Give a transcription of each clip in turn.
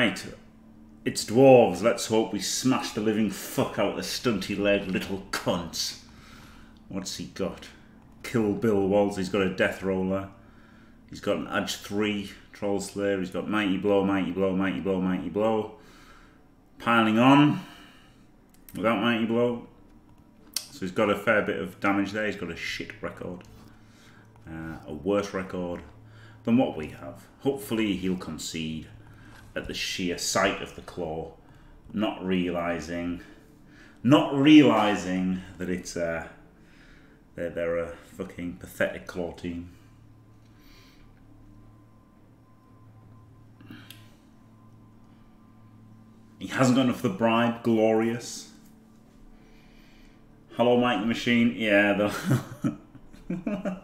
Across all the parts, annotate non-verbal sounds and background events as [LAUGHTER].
Right. It's dwarves. Let's hope we smash the living fuck out the stunty leg little cunts. What's he got? Kill Bill Waltz. He's got a death roller. He's got an Edge 3 Troll Slayer. He's got Mighty Blow, Mighty Blow, Mighty Blow, Mighty Blow. Piling on without Mighty Blow. So he's got a fair bit of damage there. He's got a shit record. Uh, a worse record than what we have. Hopefully he'll concede at the sheer sight of the claw, not realizing, not realizing that it's a, they're, they're a fucking pathetic claw team. He hasn't got enough of the bribe, glorious. Hello, Mike the Machine. Yeah, [LAUGHS] the,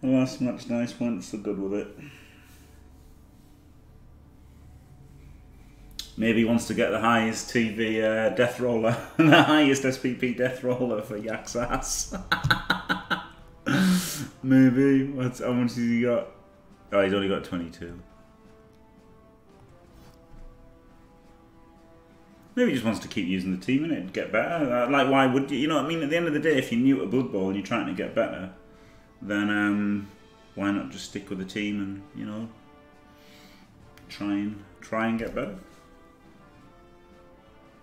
last match nice went so good with it. Maybe wants to get the highest TV uh, death roller, [LAUGHS] the highest SPP death roller for Yak's ass. [LAUGHS] Maybe. What's, how much has he got? Oh, he's only got 22. Maybe he just wants to keep using the team in it and get better. Uh, like, why would you? You know what I mean? At the end of the day, if you're new to Blood Bowl and you're trying to get better, then um, why not just stick with the team and, you know, try and try and get better?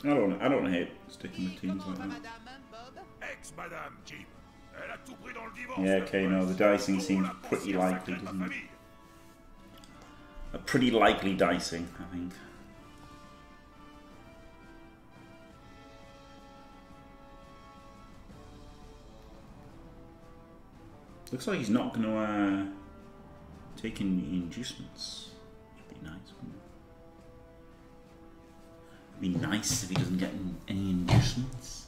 I don't. I don't hate sticking with teams like that. Yeah, okay, no, the dicing seems pretty likely, doesn't it? A pretty likely dicing, I think. Looks like he's not going to uh, take any inducements. It'd be nice, wouldn't it? It'd be nice if he doesn't get any inducements.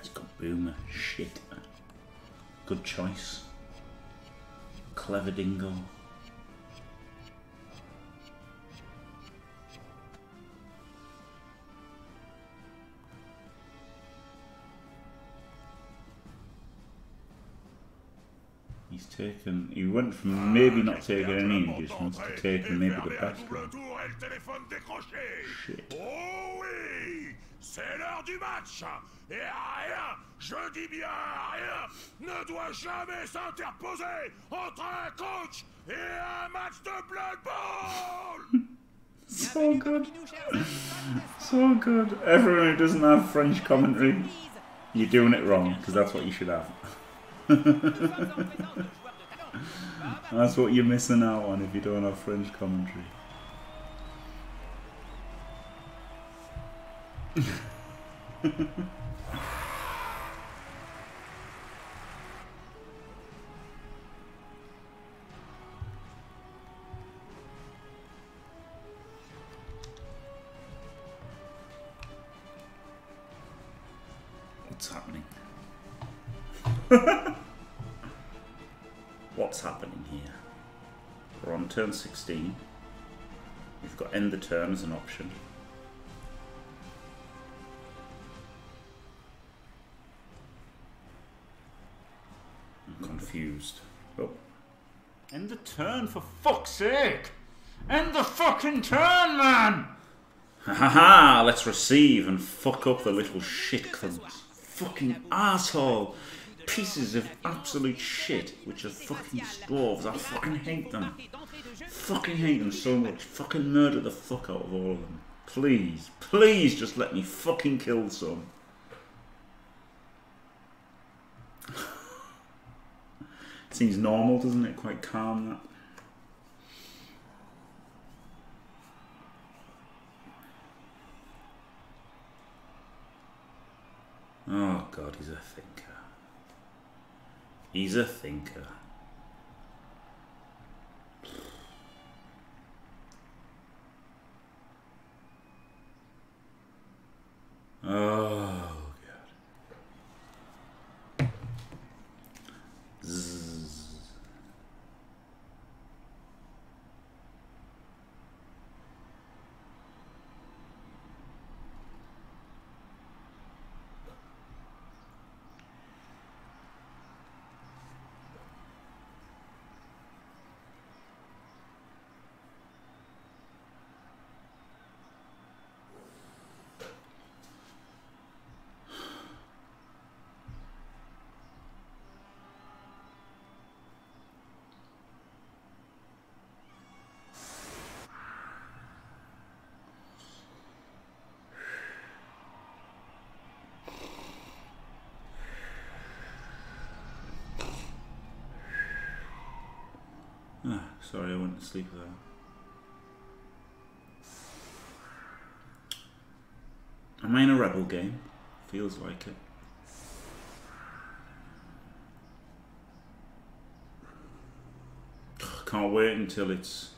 He's got Boomer. Shit. Good choice. Clever dingo. He's taken. He went from maybe not ah, taking any inducements to taking maybe the best one. Shit. Oh oui C'est l'heure du match Et rien, je dis bien rien, ne doit jamais s'interposer entre un coach et un match de Blood Bowl [LAUGHS] So good. So good. Everyone who doesn't have French commentary, you're doing it wrong, because that's what you should have. [LAUGHS] that's what you're missing out on if you don't have French commentary. [LAUGHS] 16. We've got end the turn as an option. I'm confused. Oh. End the turn for fuck's sake! End the fucking turn, man! Ha ha ha! Let's receive and fuck up the little shit cunts. Fucking asshole! Pieces of absolute shit, which are fucking dwarves. I fucking hate them. Fucking hate them so much. Fucking murder the fuck out of all of them. Please, please just let me fucking kill some. [LAUGHS] Seems normal, doesn't it? Quite calm, that. Oh god, he's a thinker. He's a thinker. [SIGHS] Oh god. Zzz. Sorry, I went to sleep there. Am I in a rebel game? Feels like it. can't wait until it's.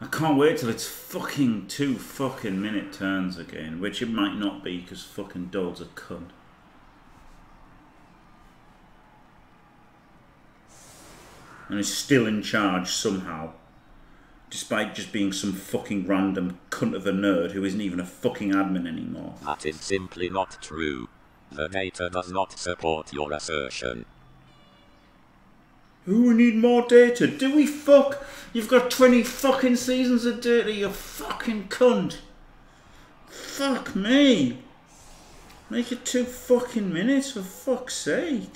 I can't wait till it's fucking two fucking minute turns again, which it might not be because fucking Dole's a cunt. And is still in charge somehow. Despite just being some fucking random cunt of a nerd who isn't even a fucking admin anymore. That is simply not true. The data does not support your assertion. Ooh, we need more data. Do we fuck? You've got 20 fucking seasons of data, you fucking cunt. Fuck me. Make it two fucking minutes, for fuck's sake.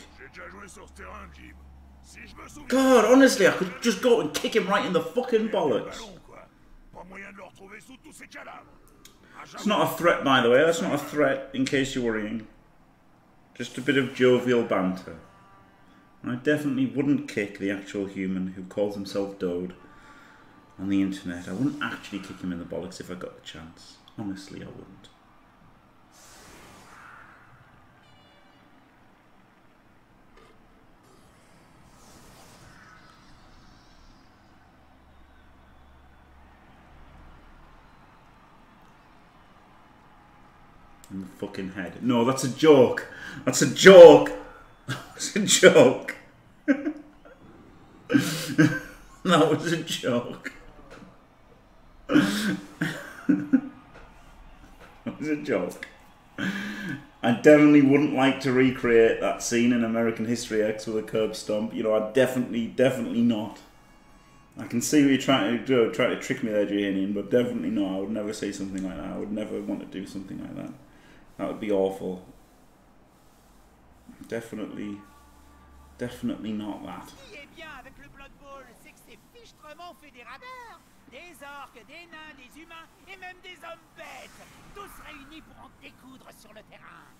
God, honestly, I could just go and kick him right in the fucking bollocks. It's not a threat, by the way. That's not a threat, in case you're worrying. Just a bit of jovial banter. I definitely wouldn't kick the actual human who calls himself Dode on the internet. I wouldn't actually kick him in the bollocks if I got the chance. Honestly, I wouldn't. In the fucking head. No, that's a joke. That's a joke. It's a joke. that was a joke. [LAUGHS] [LAUGHS] that was a joke. I definitely wouldn't like to recreate that scene in American History X with a curb stomp. You know, I definitely, definitely not. I can see what you're trying to do, trying to trick me there, Jahanian, but definitely not. I would never say something like that. I would never want to do something like that. That would be awful. Definitely, definitely not that. fédérateur. Des orques, des nains, des humains et même des hommes bêtes. Tous réunis pour en découdre sur le terrain.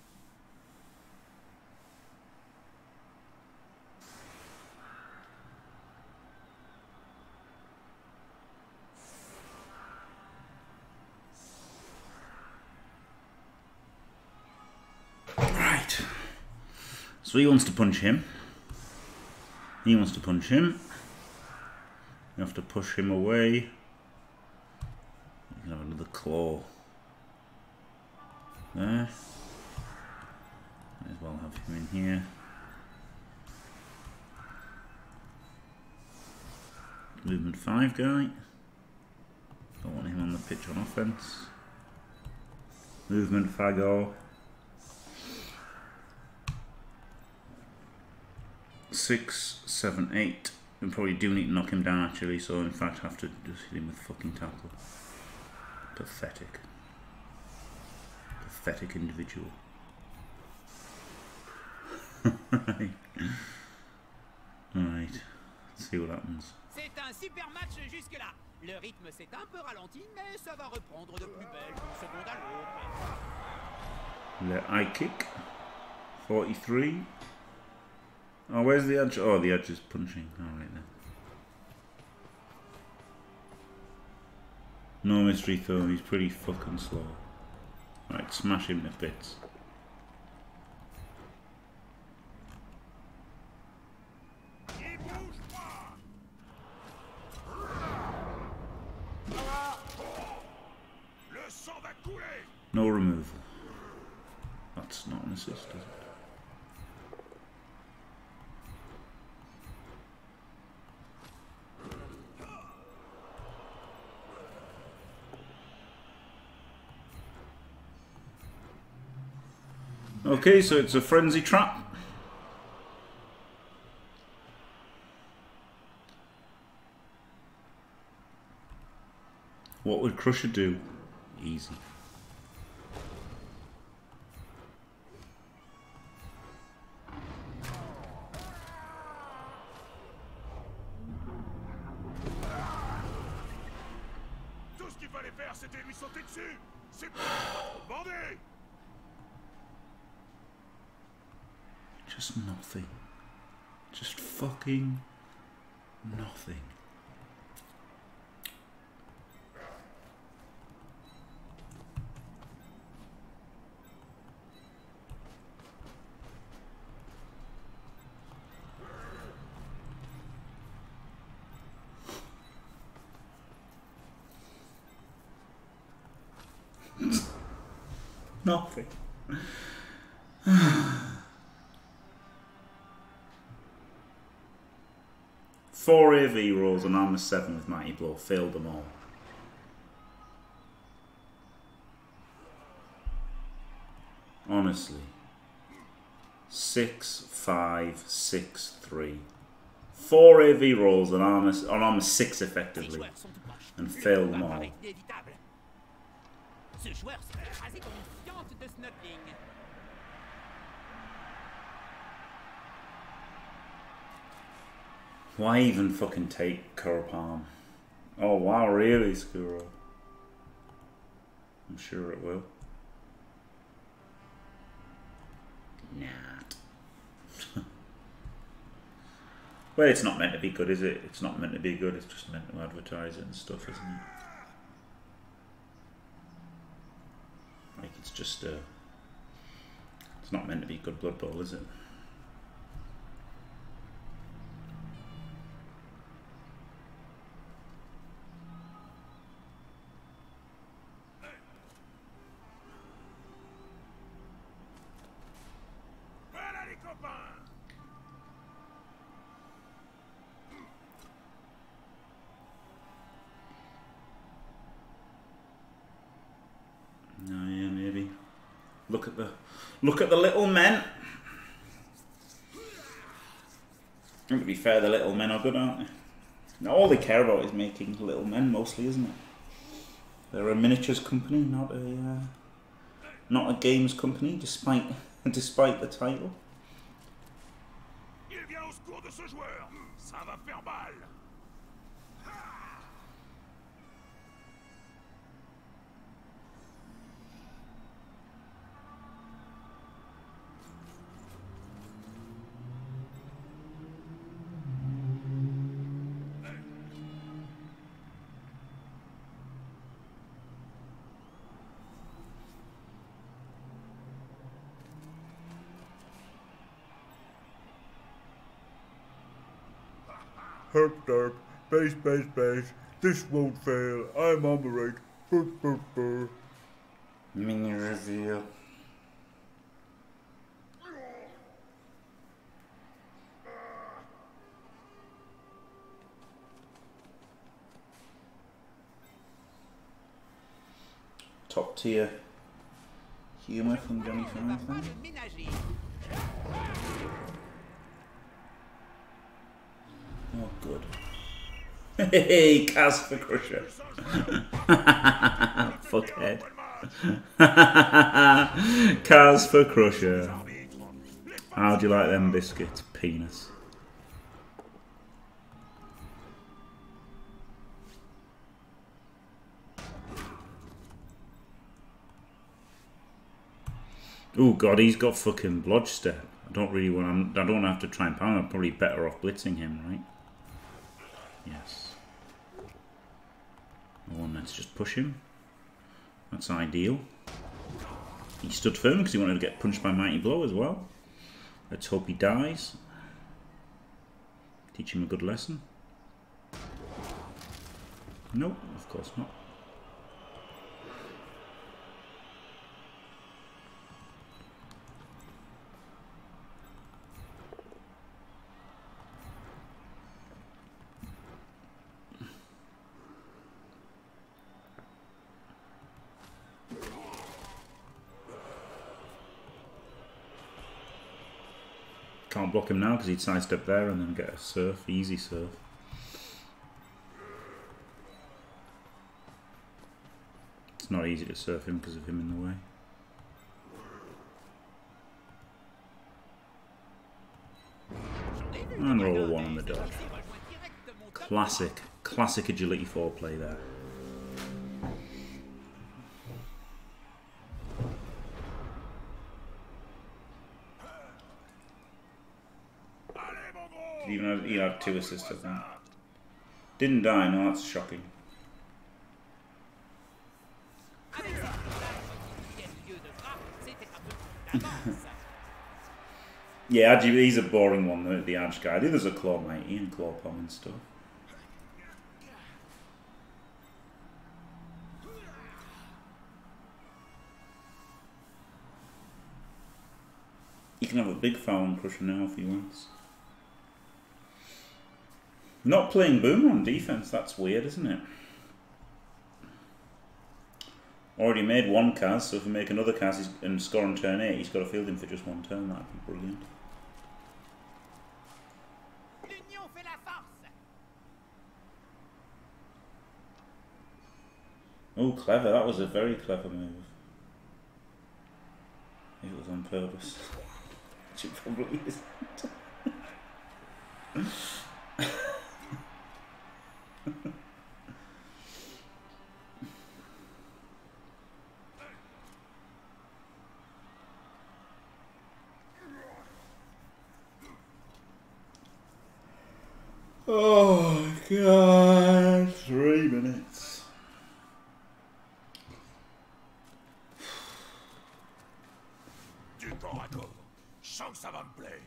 So he wants to punch him. He wants to punch him. You have to push him away. You can have another claw. There. Might as well have him in here. Movement 5 guy. Don't want him on the pitch on offense. Movement Fago. Six, seven, eight. We probably do need to knock him down actually, so in fact have to just hit him with fucking tackle. Pathetic. Pathetic individual. [LAUGHS] right. Alright. Let's see what happens. C'est un super match jusque-là. Le rythme s'est un peu ralenti, mais ça va reprendre de plus belle d'une seconde à l'autre. The high kick. 43. Oh, where's the edge? Oh, the edge is punching. Alright then. No mystery though, he's pretty fucking slow. Right, smash him to bits. No removal. That's not an assist, is it? Okay, so it's a frenzy trap. What would Crusher do? Easy. Tout ce qu'il fallait faire, c'était lui sauter dessus C'est Bandé Just nothing. Just fucking nothing. Nothing. Four AV rolls and armor seven with Mighty Blow. Failed them all. Honestly. Six, five, six, three. Four AV rolls and armor, on armor six effectively. And Le fail coup them all. paraître inévitable. Ce joueur se fait écraser comme une fiente de snotling. Why even fucking take Kurapalm? Oh wow, really, Skuro? I'm sure it will. Nah. [LAUGHS] well, it's not meant to be good, is it? It's not meant to be good. It's just meant to advertise it and stuff, isn't it? Like it's just uh It's not meant to be good Blood Bowl, is it? No, yeah, maybe. Look at the look at the little men. And to be fair, the little men are good, aren't they? Now, all they care about is making little men, mostly, isn't it? They're a miniatures company, not a uh, not a games company, despite [LAUGHS] despite the title. Secours de ce joueur. Ça va faire mal Herp derp, base base base, this won't fail, I'm on the right. Burr, burr, burr. Mini reveal. Top tier humour from Johnny On ne va pas Five. le ménager. Oh, good. Hey, Casper Crusher. [LAUGHS] Fuckhead. [LAUGHS] Casper Crusher. How do you like them biscuits, penis? Oh god, he's got fucking blodge step. I don't really want. I don't have to try and pound. I'm probably better off blitzing him, right? Yes. And let's just push him. That's ideal. He stood firm because he wanted to get punched by Mighty Blow as well. Let's hope he dies. Teach him a good lesson. Nope, of course not. Can't block him now because he'd sidestep there and then get a surf, easy surf. It's not easy to surf him because of him in the way. And roll a one on the dodge. Classic, classic agility 4 play there. two assists, of them. Didn't die, no, that's shocking. [LAUGHS] yeah, Adji, he's a boring one, though, the arch guy. The a are Claw mate. and Claw and stuff. You can have a big phone crusher now if he wants. Not playing Boomer on defense, that's weird, isn't it? Already made one cast, so if we make another cast and score on turn 8, he's got to field him for just one turn. That'd be brilliant. Oh, clever. That was a very clever move. It was on purpose. [LAUGHS] Which it probably isn't. [LAUGHS] oh, God. Three minutes. Du corps à corps. Je sens que ça va me plaire.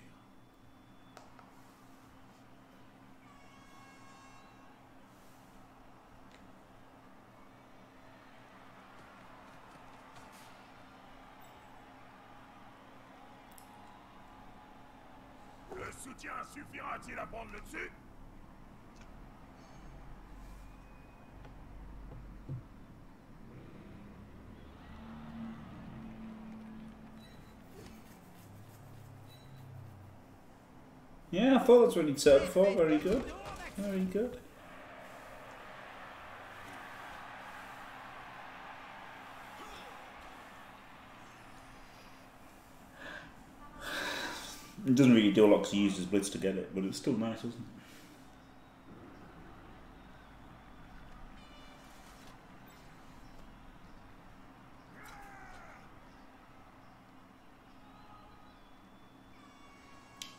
Le soutien suffira-t-il à prendre le dessus Yeah, I thought that's what he'd said before. Very good. Very good. It doesn't really do a lot because he used his blitz to get it, but it's still nice, isn't it?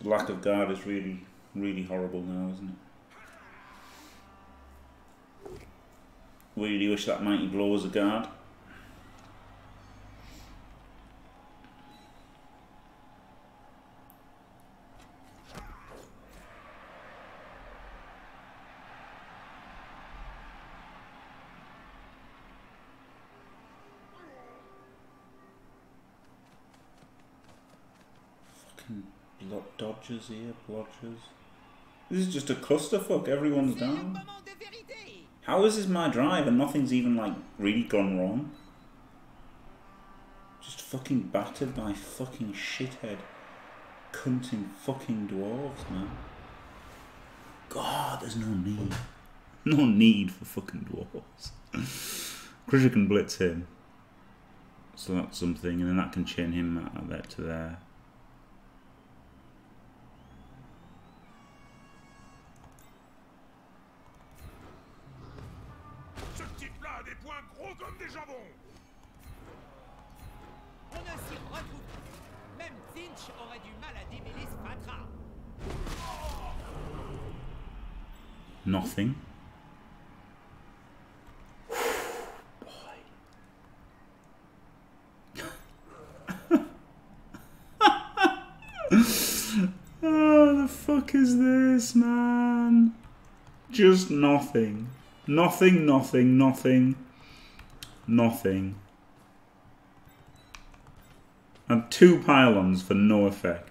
The lack of guard is really, really horrible now, isn't it? Really wish that mighty blow was a guard. Fucking dodgers here, blodgers. This is just a clusterfuck. Everyone's down. moment de vérité. How is this my drive and nothing's even like really gone wrong? Just fucking battered by fucking shithead cunting fucking dwarves, man. God, there's no need. No need for fucking dwarves. Crusher can blitz him. So that's something, and then that can chain him out of there to there. Nothing. [LAUGHS] oh, the fuck is this, man? Just nothing. Nothing, nothing, nothing. Nothing. And two pylons for no effect.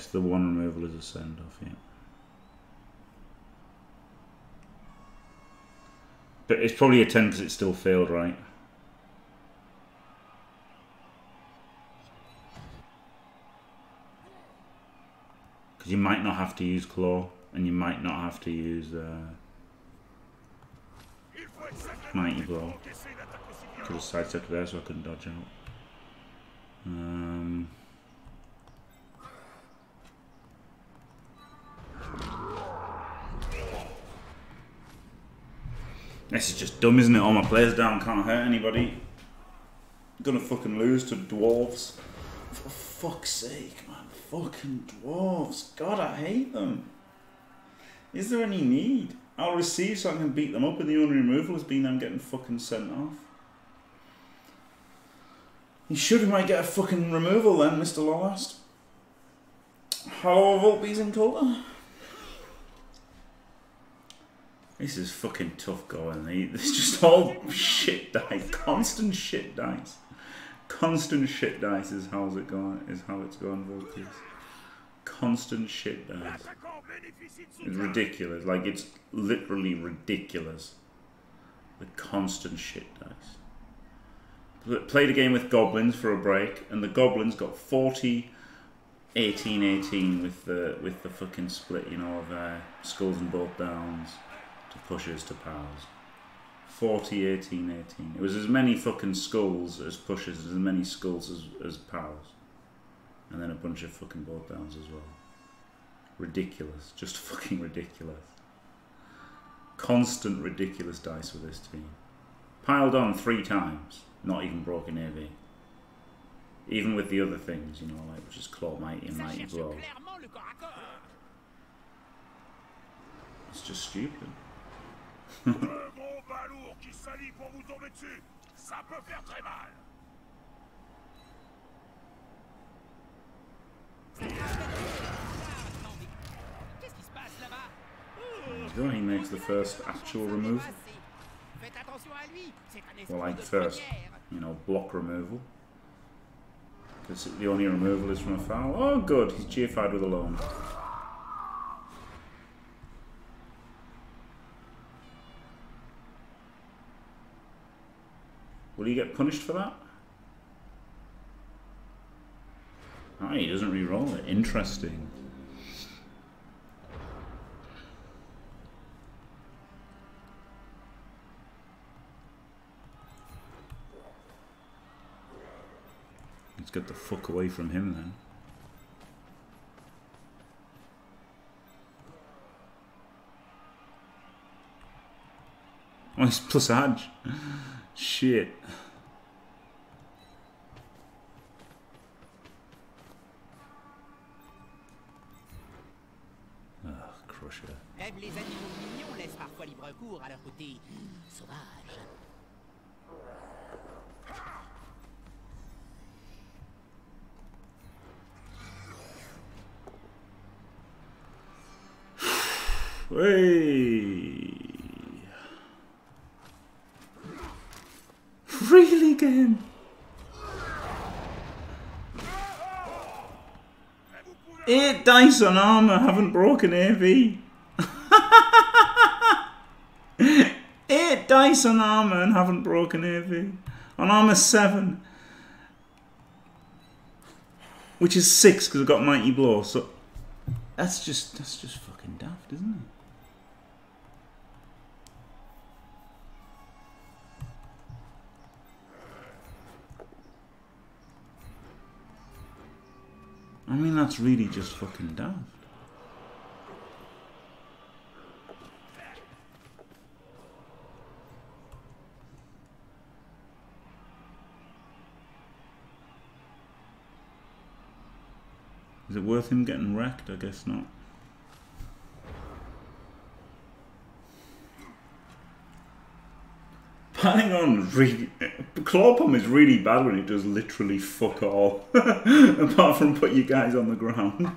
Yes, the one removal is a send off, yeah. But it's probably a 10 because it still failed, right? Because you might not have to use Claw, and you might not have to use uh, Mighty Blow. Could have sidestepped there so I couldn't dodge out. Um, this is just dumb, isn't it? All my players down, can't hurt anybody. Gonna fucking lose to dwarves. For fuck's sake, man. Fucking dwarves. God, I hate them. Is there any need? I'll receive so I can beat them up, and the only removal has been them getting fucking sent off. You should might get a fucking removal then, Mr. Lawlast. Hello, Volpe's in colour. This is fucking tough going. [LAUGHS] It's just all shit dice, constant shit dice, constant shit dice is how's it going? Is how it's going, Volpe's. Constant shit dice. It's ridiculous. Like it's literally ridiculous. The constant shit dice. Played a game with goblins for a break, and the goblins got 40, 18, 18 with the with the fucking split, you know, of uh, skulls and both downs to pushes to powers. 40, 18, 18. It was as many fucking skulls as pushes, as many skulls as, as powers. And then a bunch of fucking both downs as well. Ridiculous. Just [LAUGHS] fucking ridiculous. Constant ridiculous dice with this team. Piled on three times. Not even broken AV. Even with the other things, you know, like which is Claw Mighty and Mighty Blow. clairement le corps à corps. It's just stupid. Gros balourd qui s'allie pour vous tomber dessus. Ça peut faire très mal. He makes the first actual un Well, like first, you know, block removal. Because the only removal is from a foul. Oh, good. He's GFI'd with a loan. Will he get punished for that? Ah, he doesn't re-roll it. Interesting. Let's get the fuck away from him then. Oh, he's plus edge. Shit. Ugh, Crusher. Même les animaux mignons laissent parfois libre cours à leur côté sauvage. Hey. Really again? Eight dice on armor haven't broken AV. Eight [LAUGHS] dice on armor and haven't broken AV. On armor seven. Which is six because I've got mighty blow, so that's just that's just fucking daft, isn't it? I mean, that's really just fucking daft. Is it worth him getting wrecked? I guess not. Piling on really. Clawpalm is really bad when it does literally fuck all. [LAUGHS] Apart from put you guys on the ground. [LAUGHS]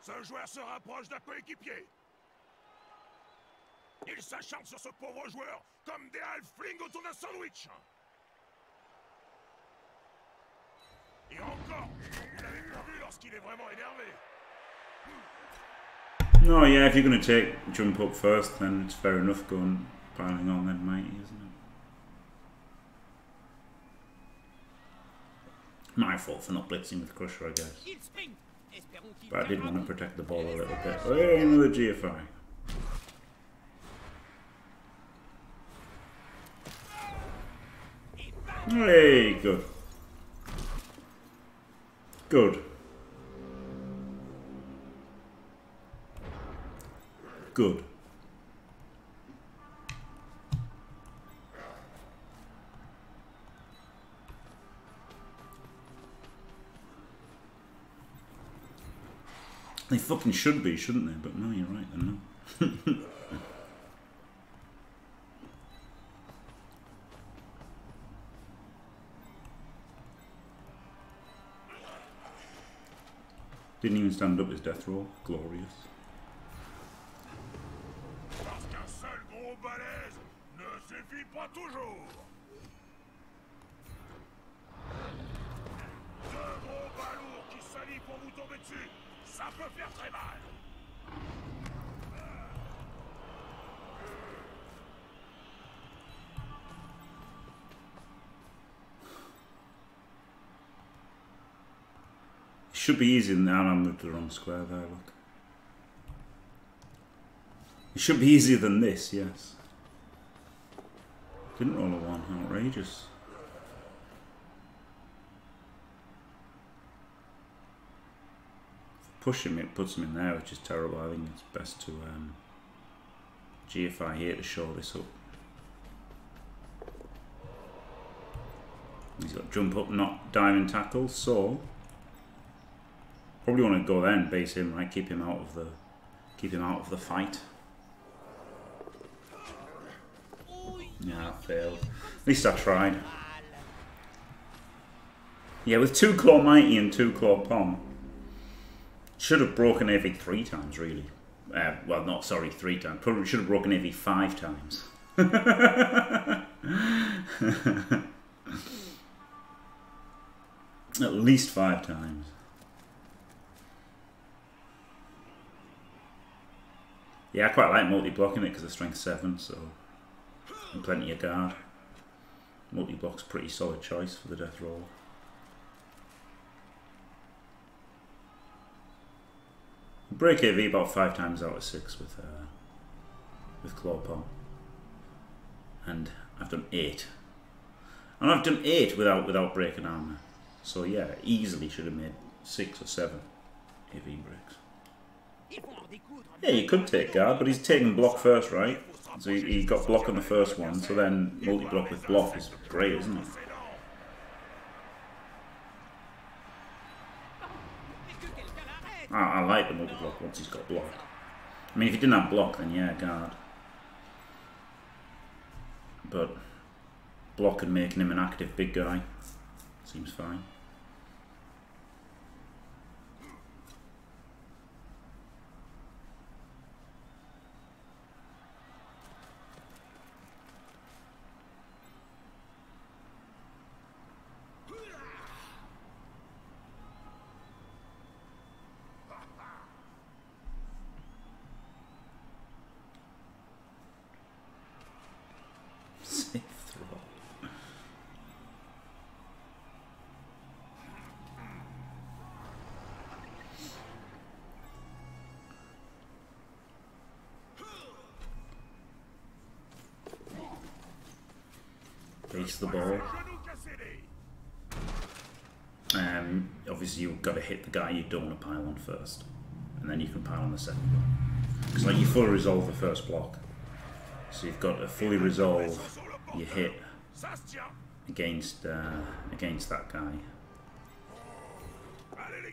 Ce joueur se rapproche d'un coéquipier. Il s'acharne sur ce pauvre joueur comme des halflings autour d'un sandwich. Et encore, vous l'avez pas vu lorsqu'il est vraiment énervé. No, yeah, if you're going to take jump up first, then it's fair enough going piling on then, mighty, isn't it? My fault for not blitzing with Crusher, I guess. But I did want to protect the ball a little bit. Oh, hey, another GFI. Hey, good. Good. Good. They fucking should be, shouldn't they? But no, you're right, they're not. [LAUGHS] Didn't even stand up his death roll. Glorious. Pas toujours. Deux gros qui s'allient pour vous tomber dessus, ça peut faire très mal. Should be than that. I moved the wrong square there, look. It should be easier than this, yes. Didn't roll a one. Outrageous. Push him, it puts him in there, which is terrible. I think it's best to um, GFI here to show this up. He's got jump up, not diving tackle, so probably want to go there and base him, right? Keep him out of the keep him out of the fight. Yeah, I failed. At least I tried. Yeah, with two claw mighty and two claw pom, should have broken every three times really. Uh, well, not sorry, three times. Probably should have broken every five times. [LAUGHS] At least five times. Yeah, I quite like multi-blocking it because of strength 7, so and plenty of guard. Multi-block's pretty solid choice for the death roll. Break AV about five times out of six with uh, with claw palm, and I've done eight, and I've done eight without without breaking armor. So yeah, easily should have made six or seven AV breaks. Ils vont en découdre. Yeah, you could take guard, but he's taking block first, right? So he, he got block on the first one, so then multi-block with block is great, isn't it? I, like the multi-block once he's got block. I mean, if he didn't have block, then yeah, guard. But block and making him an active big guy seems fine. Safe throw. Base the ball. Genou cassé Um, obviously, you've got to hit the guy you don't want to pile on first, and then you can pile on the second one. Because like you fully resolve the first block, so you've got to fully resolve your hit against uh, against that guy.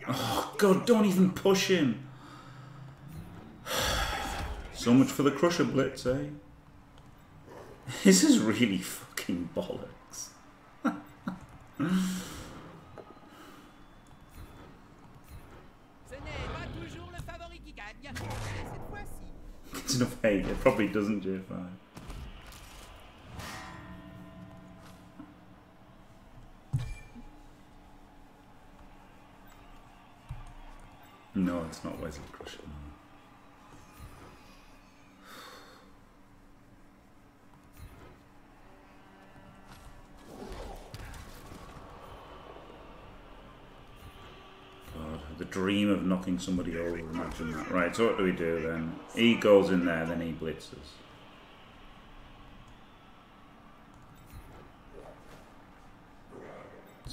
Oh God! Don't even push him. [SIGHS] So much for the Crusher Blitz, eh? [LAUGHS] This is really fucking bollocks. [LAUGHS] Ce n'est pas toujours le favori qui gagne. Mais cette [LAUGHS] enough hate. It probably doesn't J5. No, it's not Wesley Crusher. no. God, the dream of knocking somebody over, imagine that. Right, so what do we do then? He goes in there, then he blitzes.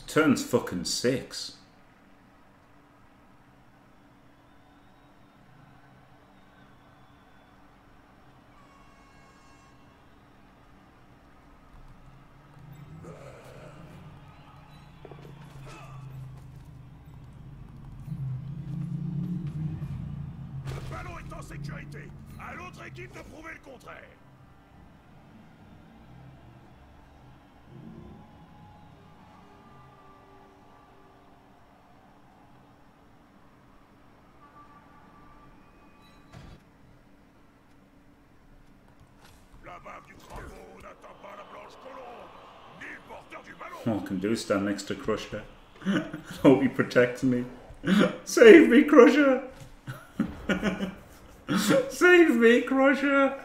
Turns fucking six. Le ballon est en sécurité. À l'autre équipe de prouver le contraire. Stand next to Crusher. Hope [LAUGHS] oh, he protects me. [LAUGHS] Save me, Crusher! [LAUGHS] Save me, Crusher!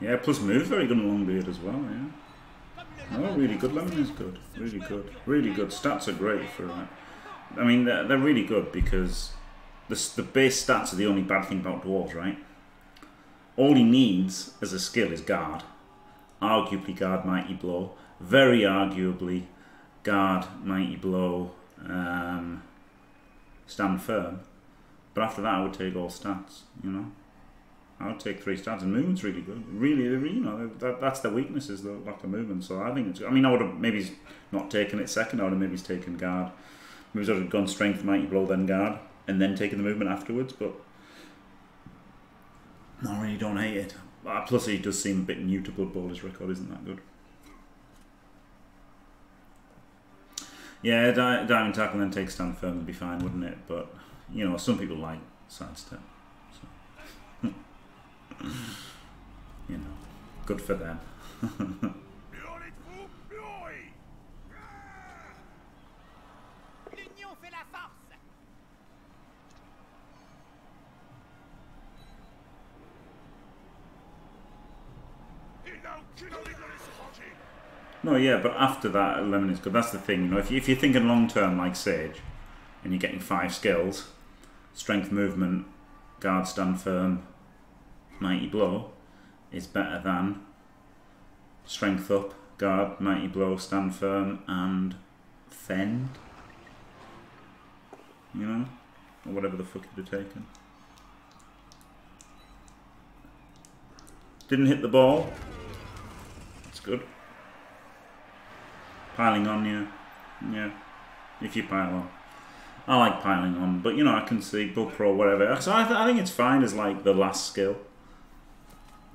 Yeah, plus moves very good on Longbeard as well, yeah. Really good. Lemon is good. Really good. Really good. Stats are great for that. I mean, they're, they're really good because the, the base stats are the only bad thing about Dwarves, right? All he needs as a skill is Guard. Arguably Guard Mighty Blow. Very arguably Guard Mighty Blow. Um, stand Firm. But after that, I would take all stats, you know? I would take three stats, and movement's really good. Really, really, you know, that, that's their weaknesses, the lack of movement. So I think it's. I mean, I would have maybe not taken it second. I would have maybe taken guard. Maybe I would have gone strength, mighty blow, then guard, and then taken the movement afterwards. But I really don't hate it. Uh, Plus, he does seem a bit new to Blood Bowl. His record isn't that good. Yeah, di- diving tackle and then take stand firm would be fine, wouldn't it? But you know, some people like sidestep. You know, good for them. No, yeah, but after that, lemon is good. That's the thing, you know. If, you, if you're thinking long term, like Sage, and you're getting five skills strength, movement, guard, stand firm, mighty blow is better than strength up, guard, mighty blow, stand firm, and fend. You know? Or whatever the fuck you'd have taken. Didn't hit the ball. That's good. Piling on, yeah. Yeah. If you pile on. I like piling on, but you know, I can see Book Pro, whatever. So I, th- I think it's fine as like the last skill.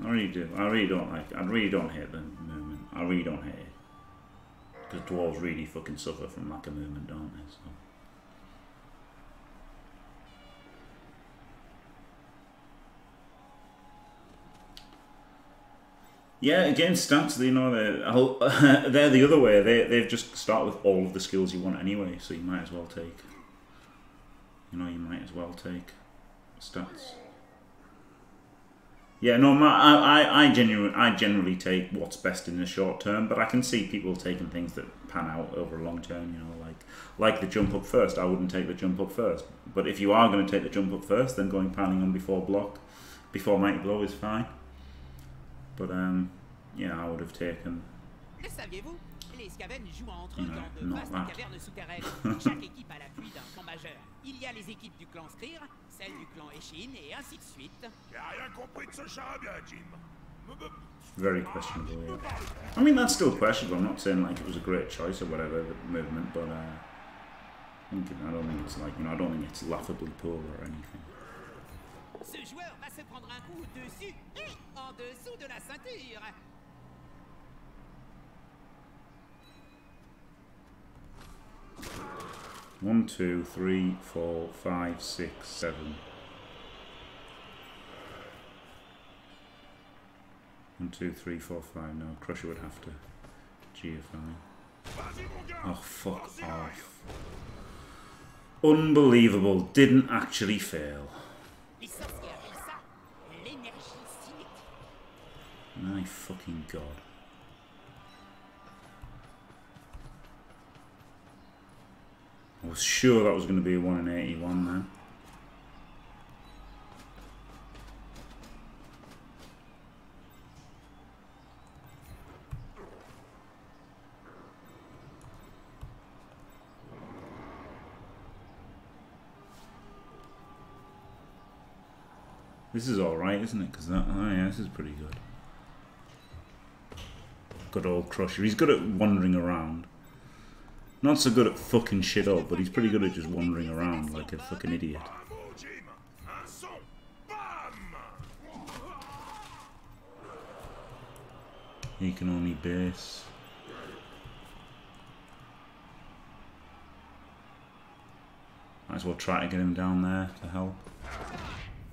I really do. I really don't like I really don't hate the movement. I really don't hate it. Because dwarves really fucking suffer from lack of movement, don't they? So. Yeah, again, stats. You know, they're, [LAUGHS] they're the other way. They they've just start with all of the skills you want anyway. So you might as well take. You know, you might as well take stats. Yeah, no, my, I, I, genuinely, I generally take what's best in the short term, but I can see people taking things that pan out over a long term. You know, like like the jump up first. I wouldn't take the jump up first, but if you are going to take the jump up first, then going piling on before block, before mighty blow is fine. But um, yeah, I would have taken. Les Skaven jouent entre eux dans de non, vastes ah. cavernes souterraines. [LAUGHS] Chaque équipe a l'appui d'un clan majeur. Il y a les équipes du clan Skryr, celles du clan Eshin, et ainsi de suite. J'ai rien compris de ce charabia, Jim. Very questionable. Yeah. I mean, that's still questionable. I'm not saying like it was a great choice or whatever the movement, but uh, I, think, I don't think it's like you know I don't think it's laughably poor or anything. Ce joueur va se prendre un coup dessus et en dessous de la ceinture. One, two, three, four, five, six, seven. One, two, three, four, five. No, Crusher would have to GFI. Oh, fuck off. Unbelievable. Didn't actually fail. My fucking god. I was sure that was going to be a 1 in 81 then. This is alright, isn't it? Because that, oh yeah, this is pretty good. Good old Crusher. He's good at wandering around. Not so good at fucking shit up, but he's pretty good at just wandering around like a fucking idiot. He can only base. Might as well try to get him down there to help.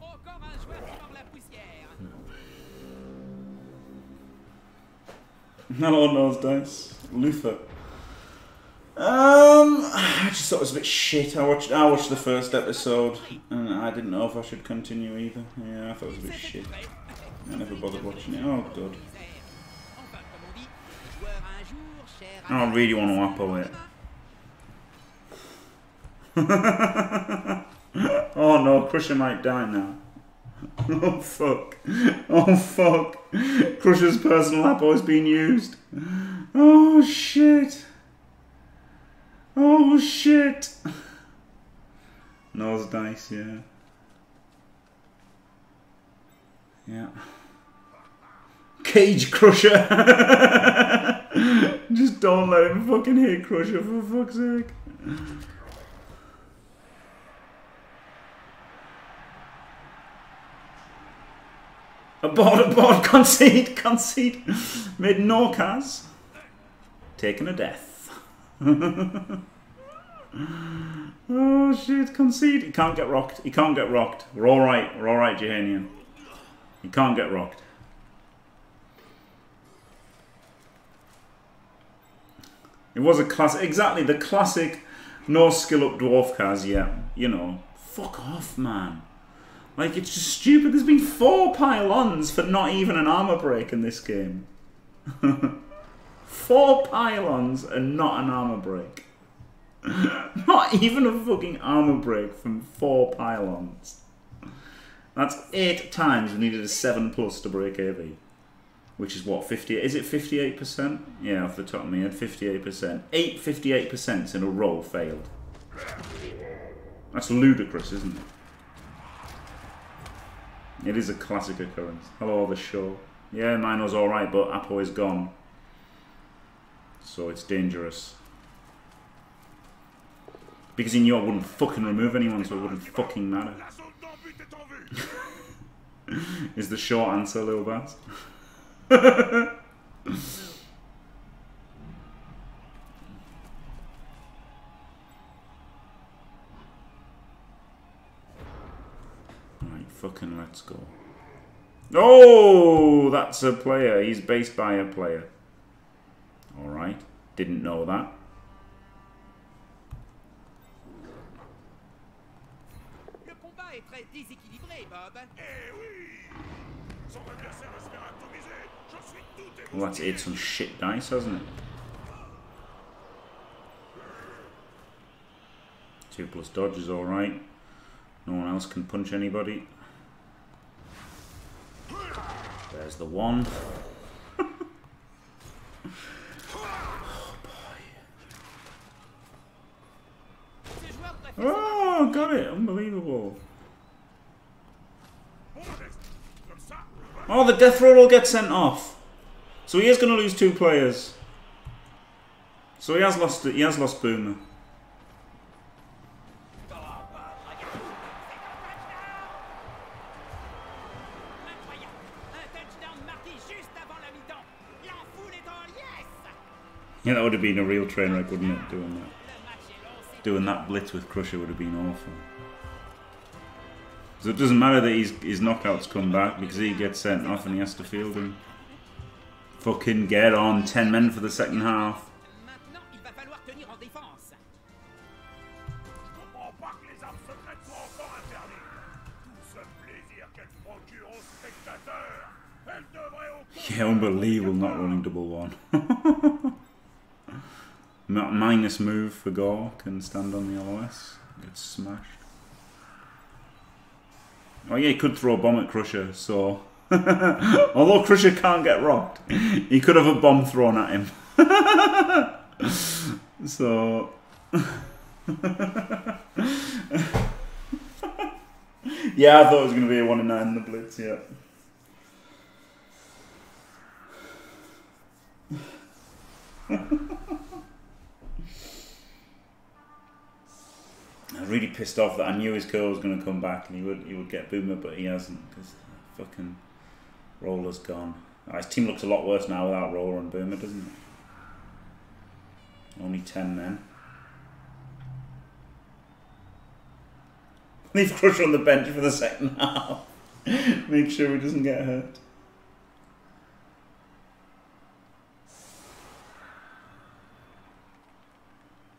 [LAUGHS] Hello, Nose Dice. Luther. Um, I just thought it was a bit shit. I watched, I watched the first episode, and I didn't know if I should continue either. Yeah, I thought it was a bit shit. I never bothered watching it. Oh, good. I really want to apo it. [LAUGHS] oh no, Crusher might die now. [LAUGHS] Oh fuck. Oh fuck. Crusher's personal apo is being used. Oh shit. Oh shit. [LAUGHS] Nose dice, yeah. Yeah. Cage Crusher. [LAUGHS] Just don't let him fucking hit Crusher for fuck's sake. Abort, abort, [LAUGHS] concede, concede. Made no cas. Taking a death. [LAUGHS] oh shit, concede. He can't get rocked. He can't get rocked. We're alright. We're alright, Jehanian. He can't get rocked. It was a class, exactly the classic no skill up dwarf cas. Yeah, you know, fuck off, man. Like it's just stupid. There's been four pylons for not even an armor break in this game. [LAUGHS] four pylons and not an armor break. [LAUGHS] not even a fucking armor break from four pylons. That's eight times we needed a seven plus to break AV which is what 50 is it 58% yeah off the top of my head 58% 8 58% in a row failed. That's ludicrous isn't it? It is a classic occurrence. Hello the show. Yeah mine was alright but Apo is gone so it's dangerous because he knew I wouldn't fucking remove anyone so it wouldn't fucking matter [LAUGHS] is the short answer Lil Bass [LAUGHS] Right, fucking let's go. Oh, that's a player. He's based by a player. Alright, didn't know that. Le combat est très déséquilibré, Bob. Eh oui Son adversaire va se faire atomiser Je suis tout Well, that's ate some shit dice, hasn't it? Two plus dodge is alright. No one else can punch anybody. There's the one. Ce joueur préfère Oh, got it! Unbelievable. Bon modeste Comme ça, Oh, the death roll will get sent off. So he is going to lose two players. So he has lost. He has lost Boomer. Yeah, that would have been a real train wreck, wouldn't it? Doing that. Doing that blitz with Crusher would have been awful. So it doesn't matter that his, his knockouts come back because he gets sent off and he has to field him. Fucking get on. 10 men for the second half. Yeah, unbelievable not running double one. [LAUGHS] Mi- Minus move for Gore can stand on the LOS. Gets smashed. Oh yeah, he could throw a bomb at Crusher, so... [LAUGHS] Although Crusher can't get rocked, he could have a bomb thrown at him. [LAUGHS] so... [LAUGHS] yeah, I thought it was going to be a 1 in 9 in the Blitz, yeah. Really pissed off that I knew his girl was going to come back and he would he would get Boomer, but he hasn't because fucking Roller's gone. Oh, his team looks a lot worse now without Roller and Boomer, doesn't it? Only ten men. [LAUGHS] Leave Crusher on the bench for the second [LAUGHS] half. Make sure he doesn't get hurt.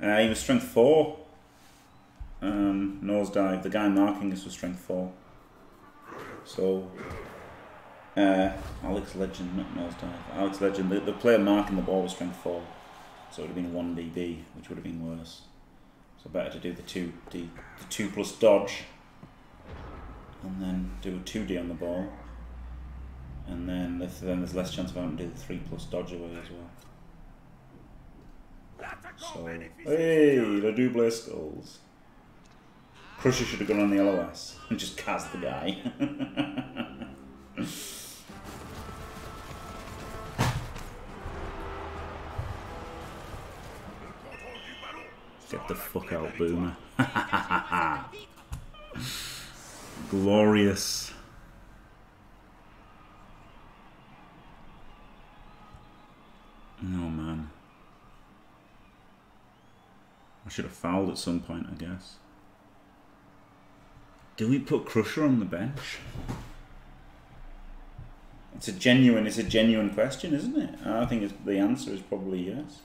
Uh, he was strength four. Um, nosedive. The guy marking us was strength four. So, uh, Alex Legend, not nosedive. Alex Legend. The, the player marking the ball was strength four, so it would have been one DB, which would have been worse. So better to do the two D, the two plus dodge, and then do a two D on the ball, and then if, then there's less chance of having to do the three plus dodge away as well. So, hey, the double skulls. Crusher should have gone on the LOS and just cast the guy. [LAUGHS] Get the fuck out. Boomer. [LAUGHS] Glorious. Oh man. I should have fouled at some point, I guess. Do we put Crusher on the bench? It's a genuine. It's a genuine question, isn't it? I think the answer is probably yes.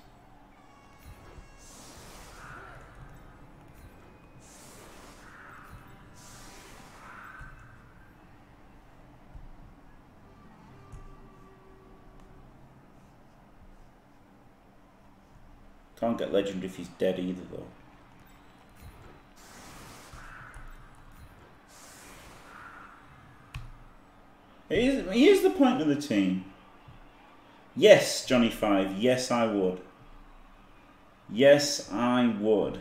Can't get legend if he's dead either, though. Here's, here's the point of the team. Yes, Johnny Five. Yes, I would. Yes, I would.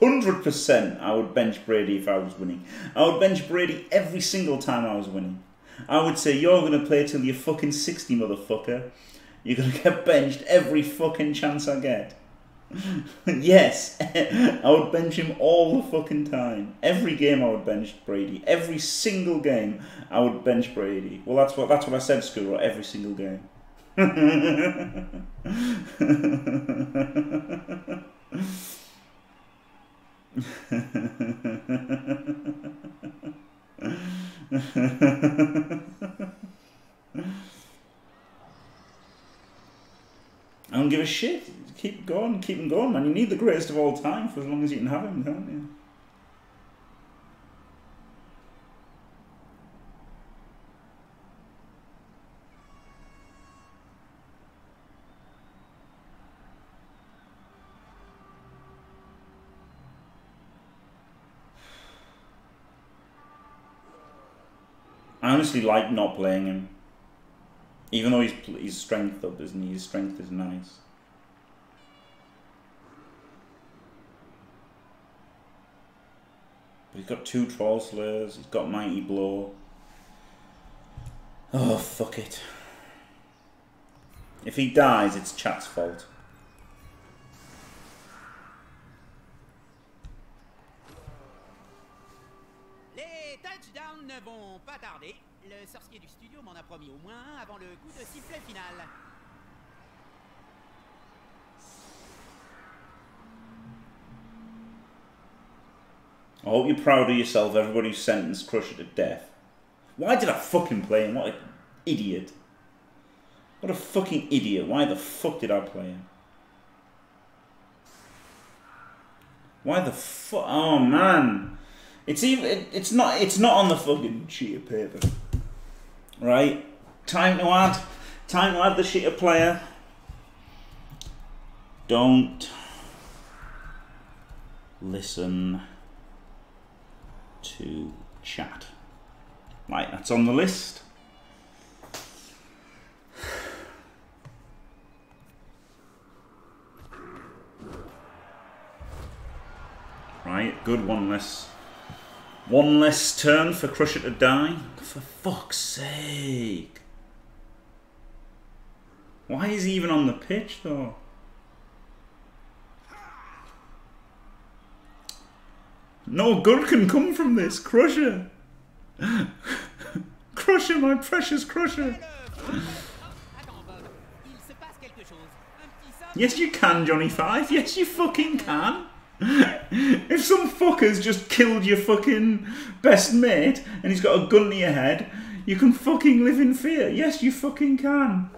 Hundred percent, I would bench Brady if I was winning. I would bench Brady every single time I was winning. I would say you're gonna play till you're fucking sixty, motherfucker. You're gonna get benched every fucking chance I get. [LAUGHS] yes, [LAUGHS] I would bench him all the fucking time. Every game I would bench Brady. Every single game I would bench Brady. Well, that's what that's what I said, School. Every single game. [LAUGHS] I don't give a shit. Keep going, keep him going, man. You need the greatest of all time for as long as you can have him, can't you? I honestly like not playing him. Even though he's he's strength up, isn't he? His strength is nice. But he's got two troll slayers. He's got mighty blow. Oh fuck it. If he dies, it's Chat's fault. Sorcier du studio m'en a promis au moins un avant le coup de sifflet final. I hope you're proud of yourself, everybody who sentenced Crusher to death. Why did I fucking play him? What an idiot. What a fucking idiot. Why the fuck did I play him? Why the fuck? Oh man. It's even. It, it's not. It's not on the fucking sheet of paper. Right. Time to add. Time to add the of player. Don't listen to chat. Right, that's on the list. Right, good one less. One less turn for Crusher to die. For fuck's sake. Why is he even on the pitch though? No good can come from this, Crusher. [LAUGHS] Crusher, my precious Crusher. Yes, you can, Johnny Five. Yes, you fucking can. If some fucker's just killed your fucking best mate and he's got a gun to your head, you can fucking live in fear. Yes, you fucking can.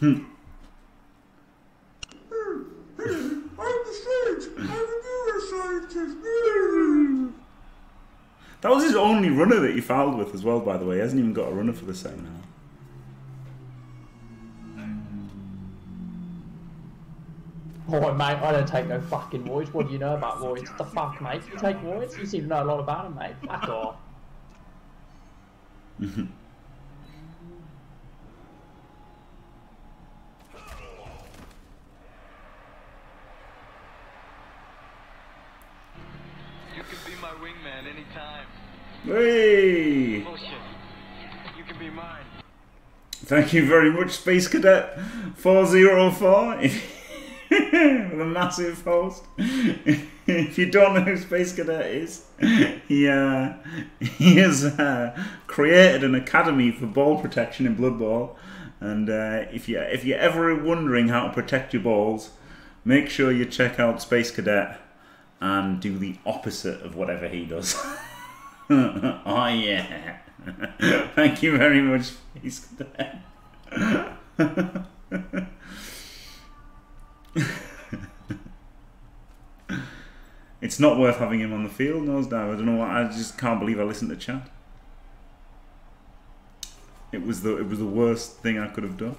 I'm the scientist. I'm a neuroscientist. That was his only runner that he fouled with as well, by the way. He hasn't even got a runner for the second half. Oh, mate, I don't take no fucking voids. What do you know about voids? The fuck, mate? You take voids? You seem to know a lot about them, mate. Fuck off. [LAUGHS] Thank you very much, Space Cadet 404. [LAUGHS] With a massive host. if you don't know who Space Cadet is, [LAUGHS] he, uh, [LAUGHS] he has uh, created an academy for ball protection in Blood Bowl. And uh, if, you, if you're ever wondering how to protect your balls, make sure you check out Space Cadet and do the opposite of whatever he does. oh, yeah. [LAUGHS] Thank you very much, Space it's not worth having him on the field, nosedive. I don't know what. I just can't believe I listened to chat. It was the it was the worst thing I could have done.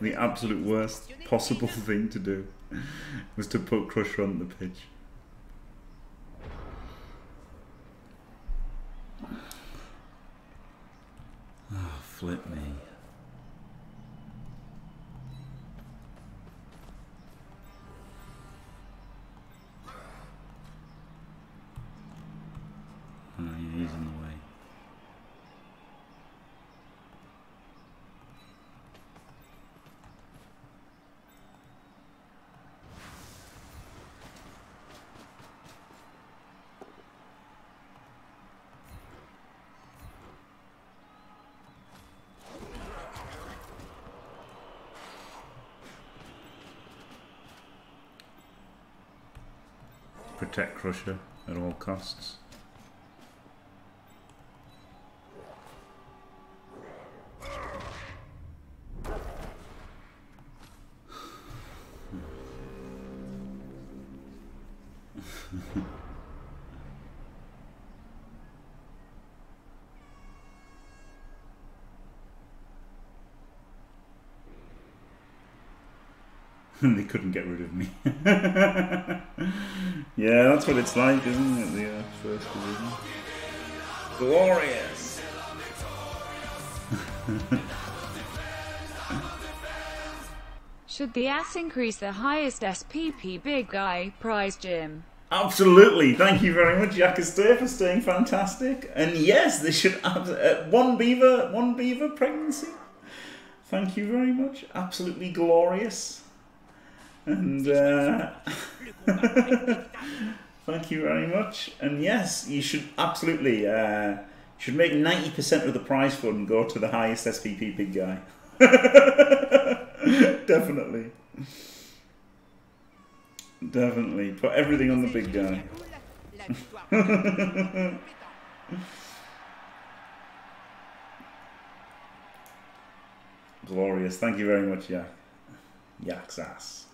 The absolute worst possible [LAUGHS] thing to do [LAUGHS] was to put Crusher on the pitch. Flip me. Oh, yeah, he's in the way. Protect Crusher at all costs. That's like, isn't it? The uh, first division. Glorious. [LAUGHS] Should the ass increase the highest SPP big guy prize Jim? Absolutely. Thank you very much, Yakastay, for staying fantastic. And yes, they should abs- uh, one beaver, one beaver pregnancy. Thank you very much. Absolutely glorious. And uh, [LAUGHS] thank you very much. And yes, you should absolutely uh, should make ninety percent of the prize fund go to the highest SPP big guy. [LAUGHS] Definitely. Definitely. Put everything on the big guy. [LAUGHS] Glorious. Thank you very much, Yak. Yak's ass.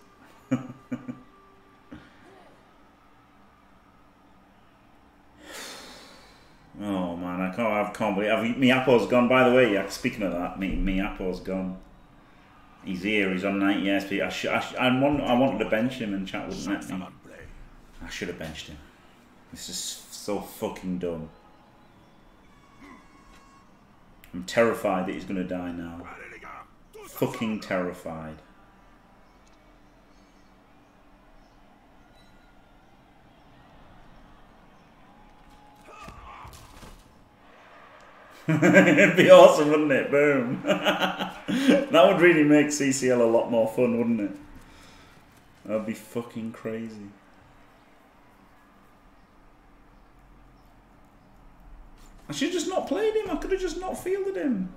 [LAUGHS] oh man, I can't. I can't believe. I've, me Apo's gone. By the way, Yak. Speaking of that, me me Appo's gone. He's here. He's on 90 SP. I, sh- I, sh- I, want, I wanted to bench him and chat wouldn't let me. va me plaire. I should have benched him. This is so fucking dumb. I'm terrified that he's going to die now. Allez les gars, tous Fucking terrified. [LAUGHS] It'd be awesome, wouldn't it? Boom. [LAUGHS] that would really make CCL a lot more fun, wouldn't it? That'd be fucking crazy. I should have just not played him. I could have just not fielded him.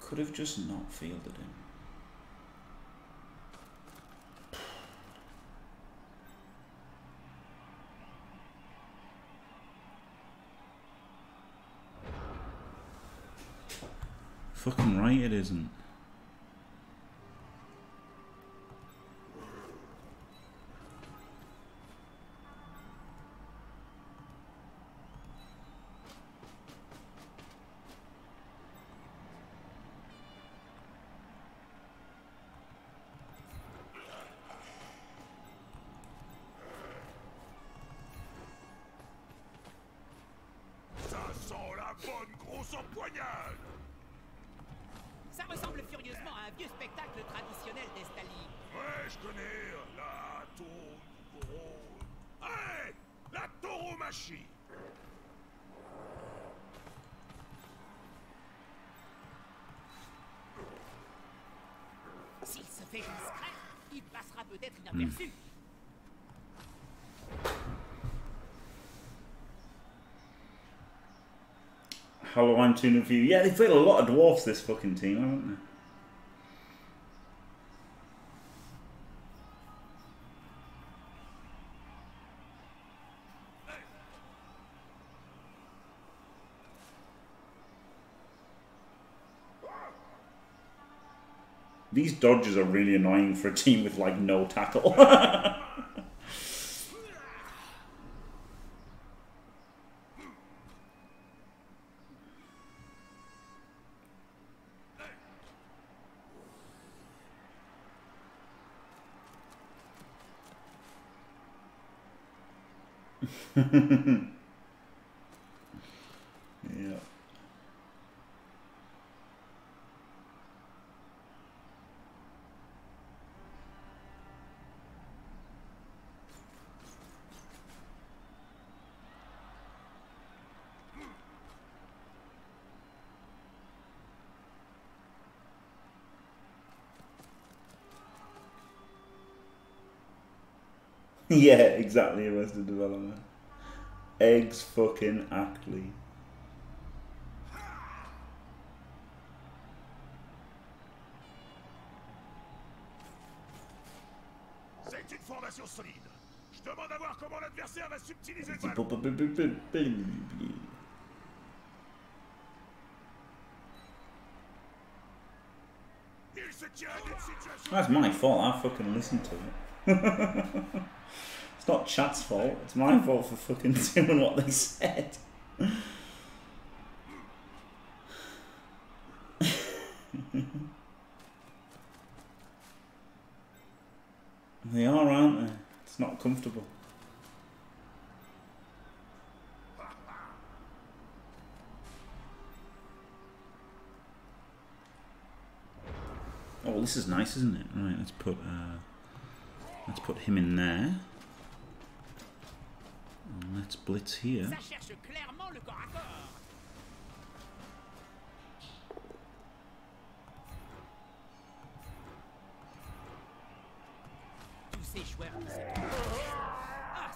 Could have just not fielded him. Fucking right it isn't. Halloween Tune View. Yeah, they've played a lot of dwarfs this fucking team, haven't they? These dodges are really annoying for a team with like no tackle. [LAUGHS] yeah. [LAUGHS] [LAUGHS] yeah, exactly. Arrested Development. Eggs fucking Ackley. C'est une formation solide Je demande à voir comment l'adversaire va subtiliser le ballon bu- bu- bu- bu- bu- bu- Il se tient à une situation... That's my fault. I fucking listened to it. [LAUGHS] it's not chat's fault. It's my fault for fucking [LAUGHS] doing what they said. [LAUGHS] they are, aren't they? It's not comfortable. Oh, this is nice, isn't it? Right, let's put uh, let's put him in there. And let's blitz here. Ça cherche clairement le corps à corps. Tous ces joueurs blitz here.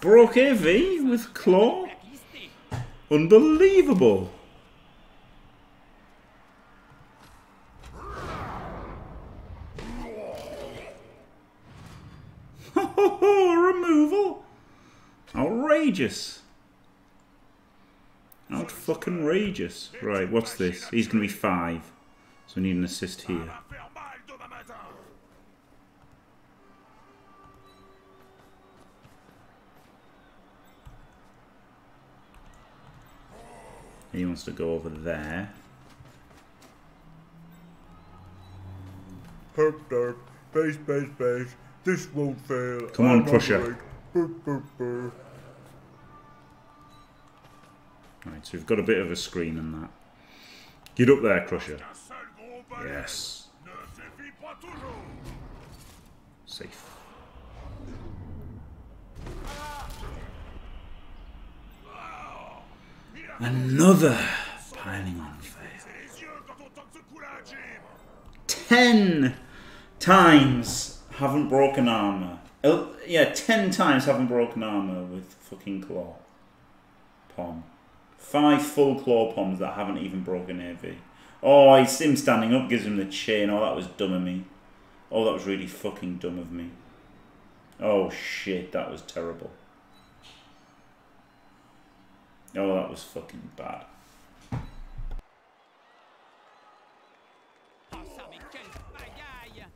Broke AV with claw. Unbelievable. Removal. Outrageous. Out fucking rageous. Right, what's this? He's gonna be five. So we need an assist here. va faire mal demain matin He wants to go over there. Herp derp, base, base, base. This won't fail. Come on, I'm Crusher. right. Burr, burr, burr. Right, so we've got a bit of a screen and that. Get up there, Crusher. Yes. Safe. Another piling on fail. Ten times haven't broken armor. Oh, yeah, ten times haven't broken armor with fucking claw. Pom. Five full claw poms that haven't even broken AV. Oh, he's him standing up gives him the chain. Oh, that was dumb of me. Oh, that was really fucking dumb of me. Oh shit, that was terrible. Oh, that was fucking bad. Oh ça, mais quelle pagaille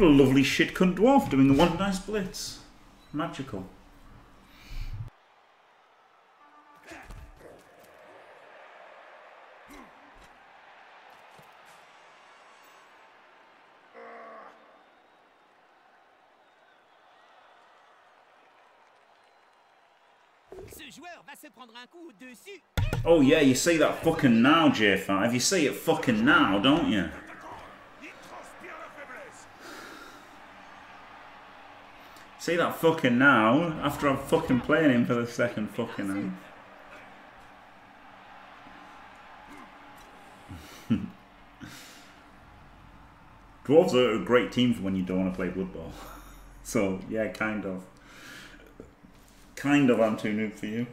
What a lovely shit cunt dwarf doing a one nice blitz. Magical. Ce joueur va se prendre un coup au-dessus Oh yeah, you say that fucking now, J5. You say it fucking now, don't you? Say that fucking now after I'm fucking playing him for the second fucking half. [LAUGHS] Dwarves are a great team for when you don't want to play Blood Bowl. [LAUGHS] So, yeah, kind of. Kind of I'm too noob for you.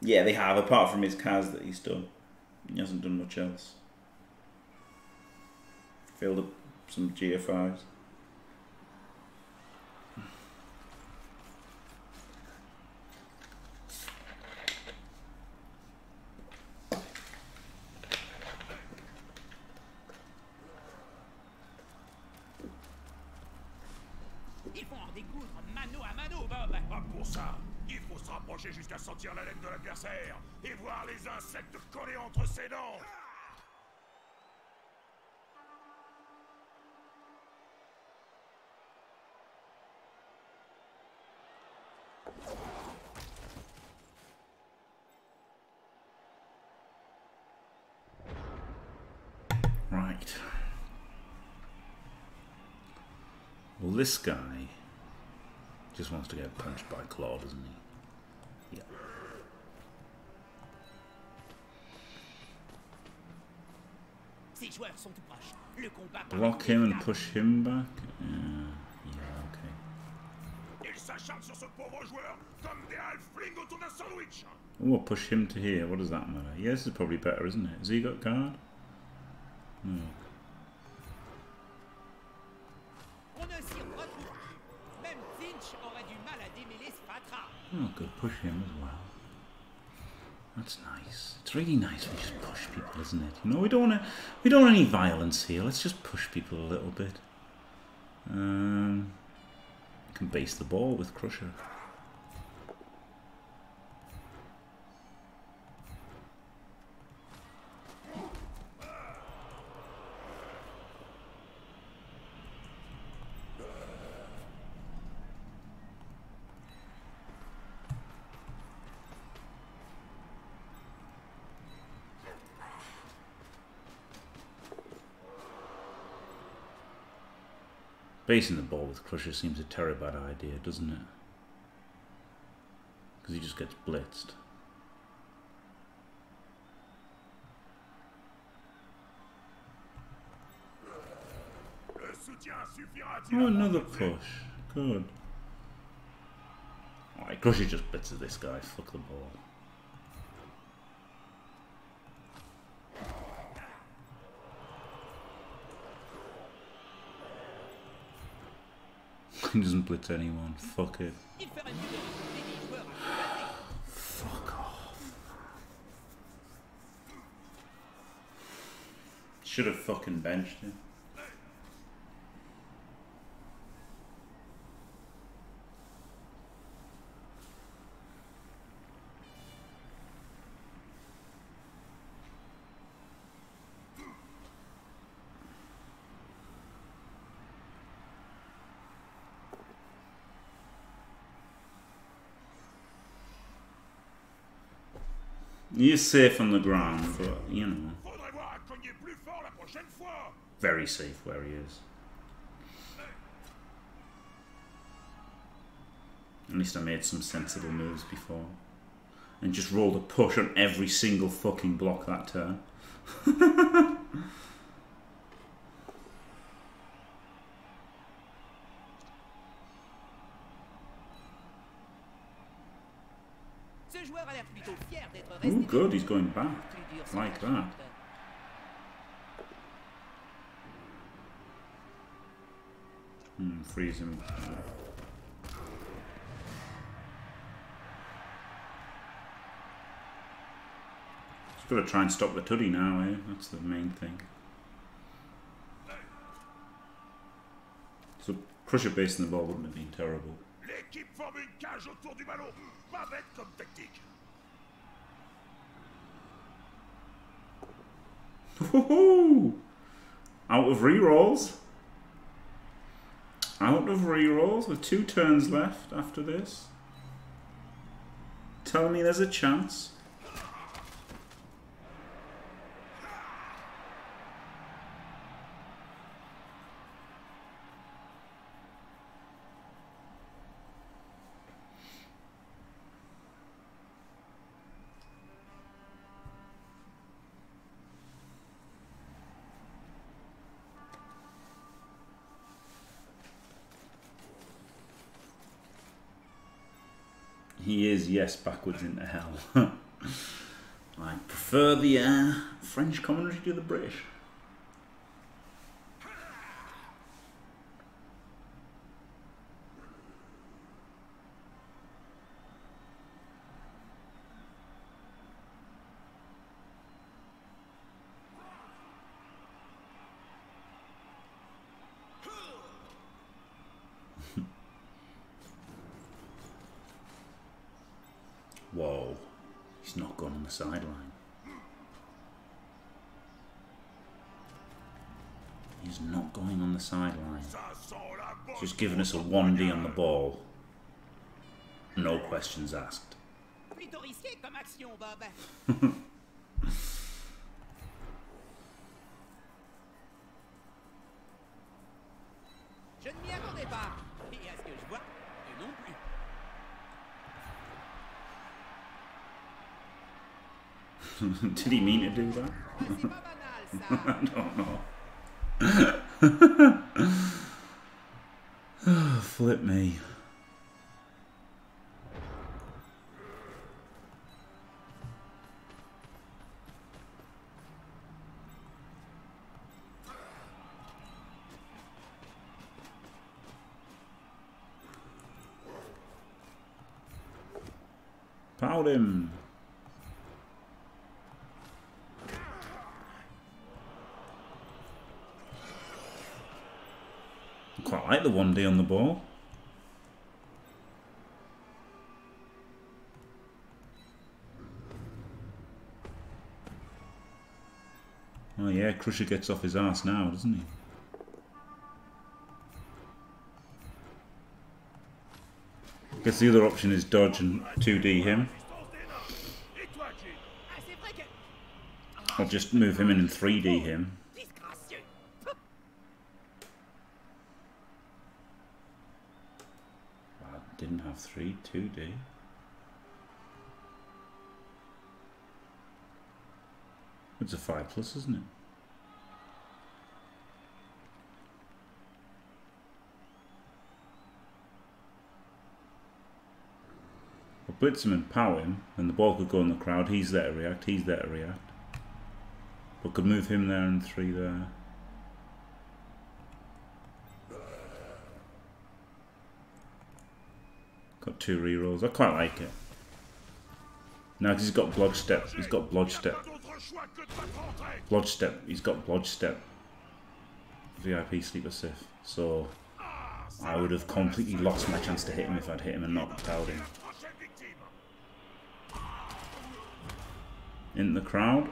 Yeah, they have, apart from his cas that he's done. He hasn't done much else. Filled up some GFIs. Il faut en découdre mano à mano, Bob Pas pour ça. Il faut se rapprocher jusqu'à sentir la laine de l'adversaire et voir les insectes collés entre ses dents. Right. Well, this guy just wants to get punched by Claw, doesn't he? Yeah. Ces joueurs sont tout proches. Le combat Block him and push him back? Yeah, yeah okay. Il s'acharne sur ce pauvre joueur comme des halflings autour d'un sandwich. Oh, push him to here. What does that matter? Yeah, this is probably better, isn't it? Has he got guard? Fatras. Oh, good. Push him as well. That's nice. It's really nice we just push people, isn't it? You know, we don't want to, we don't want any violence here. Let's just push people a little bit. Um, we can base the ball with Crusher. Basing the ball with Crusher seems a terrible idea, doesn't it? Because he just gets blitzed. Oh, another push. Good. Alright, Crusher just blitzes this guy. Fuck the ball. [LAUGHS] he doesn't blitz anyone. Fuck it. Fuck off. Should have fucking benched him. Is safe on the ground, but you know, Faudrait voir à cogner plus fort la prochaine fois. very safe where he is. At least I made some sensible moves before. And just rolled a push on every single fucking block that turn. [LAUGHS] Ce joueur a l'air plutôt resté. good, he's going back. Like that. Hmm, freeze him. Just gotta try and stop the tuddy now, eh? That's the main thing. So Crusher basing the ball wouldn't have been terrible. L'équipe cage autour du ballon. Pas bête comme tactique. Out of rerolls. Out of rerolls with two turns left after this. Tell me there's a chance. He is, yes, backwards into hell. [LAUGHS] I prefer the uh, French commentary to the British. Whoa, he's not gone on the sideline. He's not going on the sideline. Ça sent giving us a 1D on the ball. No questions asked. [LAUGHS] Did he mean to do that? [LAUGHS] I don't know. [LAUGHS] Flip me. Him. Quite like the one D on the ball. Oh yeah, Crusher gets off his ass now, doesn't he? Guess the other option is dodge and 2D him. Or just move him in and 3D him. I didn't have 3, 2D. It's a 5 plus, isn't it? Well, blitz him and power him, and the ball could go in the crowd. He's there to react, he's there to react. But could move him there and 3 there. Got two rerolls. I quite like it. Now 'cause he's got blodge step. He's got blodge step. Blodge step. He's got blodge step. VIP sleeper Sith. So I would have completely lost my chance to hit him if I'd hit him and not towed him. In the crowd.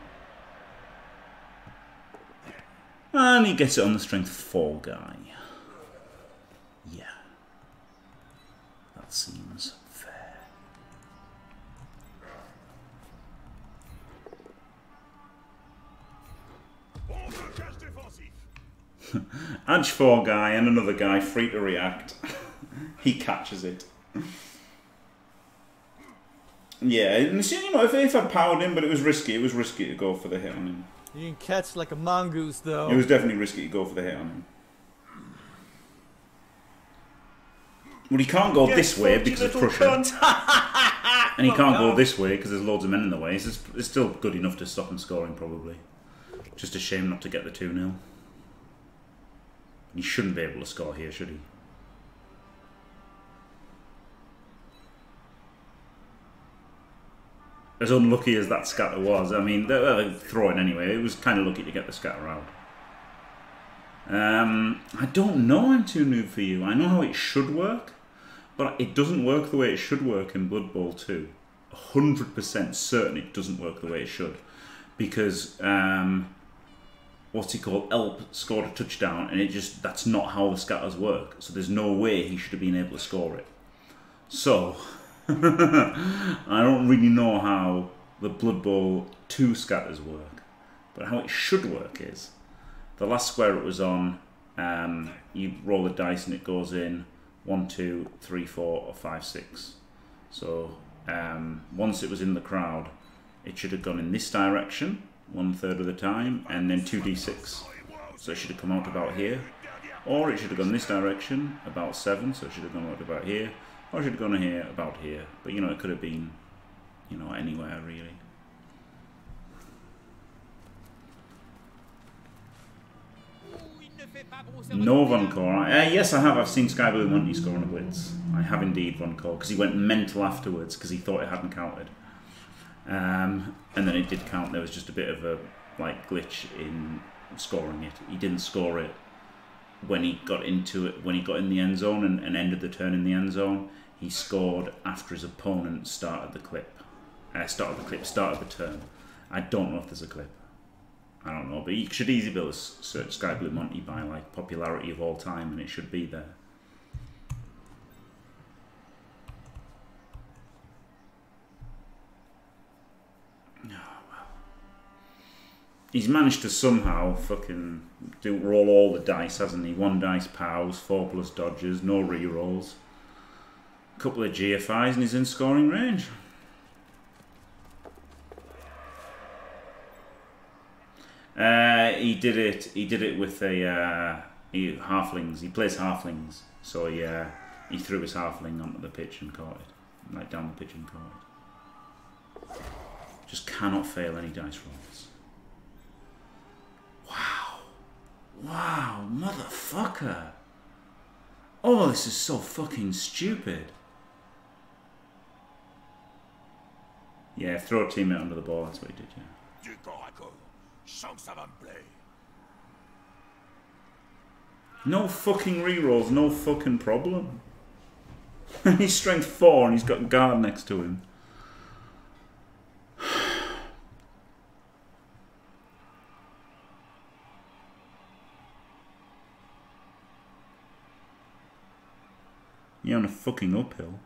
And he gets it on the strength 4 guy. Yeah. That seems fair. [LAUGHS] Edge 4 guy and another guy free to react. [LAUGHS] he catches it. [LAUGHS] Yeah, and see, you know, if, if I'd powered him, but it was risky, it was risky to go for the hit on him. You can catch like a mongoose though. It was definitely risky to go for the hit on him. Well, he can't go this way because of Crusher. [LAUGHS] and he can't go this way because there's loads of men in the way. So it's, it's still good enough to stop him scoring, probably. Just a shame not to get the 2 0. He shouldn't be able to score here, should he? As unlucky as that scatter was, I mean, they were throwing anyway. It was kind of lucky to get the scatter out. Um, I don't know I'm too new for you. I know how it should work, but it doesn't work the way it should work in Blood Bowl 2. 100% certain it doesn't work the way it should. Because, um, what's he called? Elp scored a touchdown, and it just, that's not how the scatters work. So there's no way he should have been able to score it. So, [LAUGHS] I don't really know how the Blood Bowl 2 scatters work. But how it should work is, the last square it was on, um, you roll the dice and it goes in one, two, three, four, or five, six. So um, once it was in the crowd, it should have gone in this direction one third of the time, and then two d6. So it should have come out about here, or it should have gone this direction about seven. So it should have gone out about here, it should have gone here about here. But you know, it could have been, you know, anywhere really. No Von. Uh, yes, I have. I've seen Sky Blue Monty score on a blitz. I have indeed Von Core because he went mental afterwards because he thought it hadn't counted. Um, and then it did count. There was just a bit of a like glitch in scoring it. He didn't score it when he got into it when he got in the end zone and, and ended the turn in the end zone. He scored after his opponent started the clip. Uh, started the clip. Started the turn. I don't know if there's a clip. I don't know, but you should easily be able to search Sky Blue Monty by like popularity of all time, and it should be there. Oh, well. He's managed to somehow fucking do roll all the dice, hasn't he? One dice pows, four plus dodges, no re-rolls. A couple of GFIs, and he's in scoring range. Uh, he did it. He did it with a uh, he, halflings. He plays halflings, so he uh, he threw his halfling onto the pitch and caught it, like down the pitch and caught it. Just cannot fail any dice rolls. Wow, wow, motherfucker! Oh, this is so fucking stupid. Yeah, throw a teammate under the ball. That's what he did. Yeah. Du corps à corps. Je sens que ça va me plaire. No fucking rerolls, no fucking problem. [LAUGHS] he's strength 4 and he's got guard next to him. [SIGHS] You're on a fucking uphill.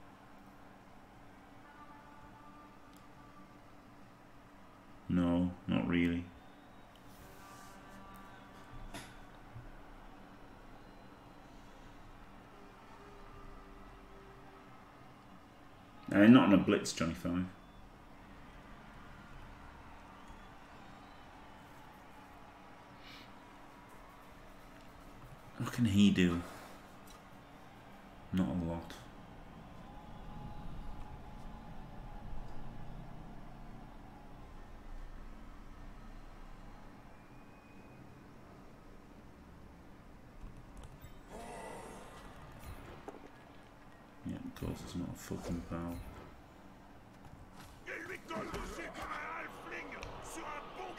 No, not really. Uh, not on a blitz, Johnny Five. What can he do? Not a lot. Yeah, of course it's not a fucking foul. Il lui colle dessus comme un halfling sur un bon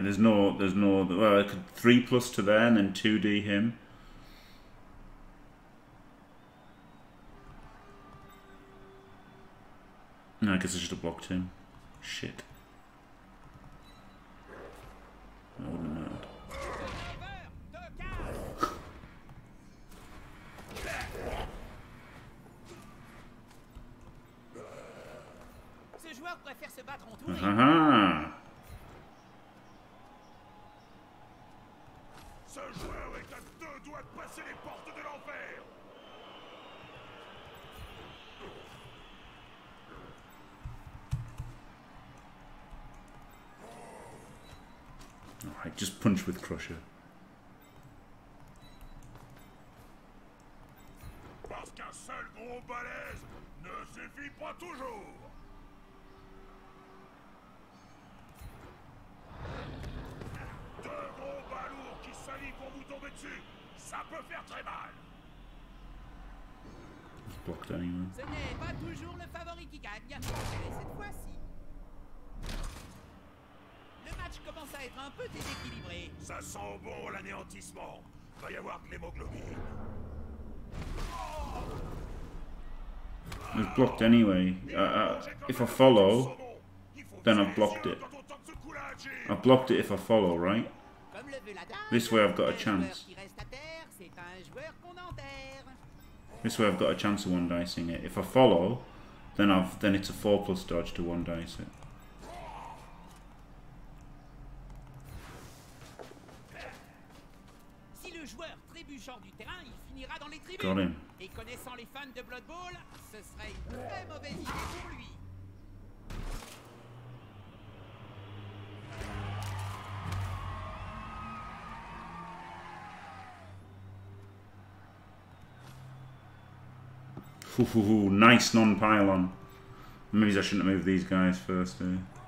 Right, there's no, there's no, well, I could 3 plus to there and then 2D him. No, I guess I should have blocked him. Shit. Crusher. Parce qu'un seul gros balèze ne suffit pas toujours Deux gros balourds qui s'allient pour vous tomber dessus, ça peut faire très mal anyway. Ce n'est pas toujours le favori qui gagne, mais cette fois-ci. Commence à être un peu déséquilibré. Ça sent bon l'anéantissement Va y avoir de l'hémoglobine He's blocked anyway. Uh, uh, if I follow, then I've blocked it. I've blocked it if I follow, right? Comme le veut la dame, This way I've got a chance. qui reste à terre, c'est un joueur qu'on enterre. This way I've got a chance of one dicing it. If I follow, then I've then it's a four plus dodge to one dice it. Terrain, il finira dans les tribunes. Et connaissant les fans de Blood Bowl, ce serait une très mauvaise idée pour lui. Hoo. Nice non-pylon. Maybe I shouldn't have moved these guys first. Eh?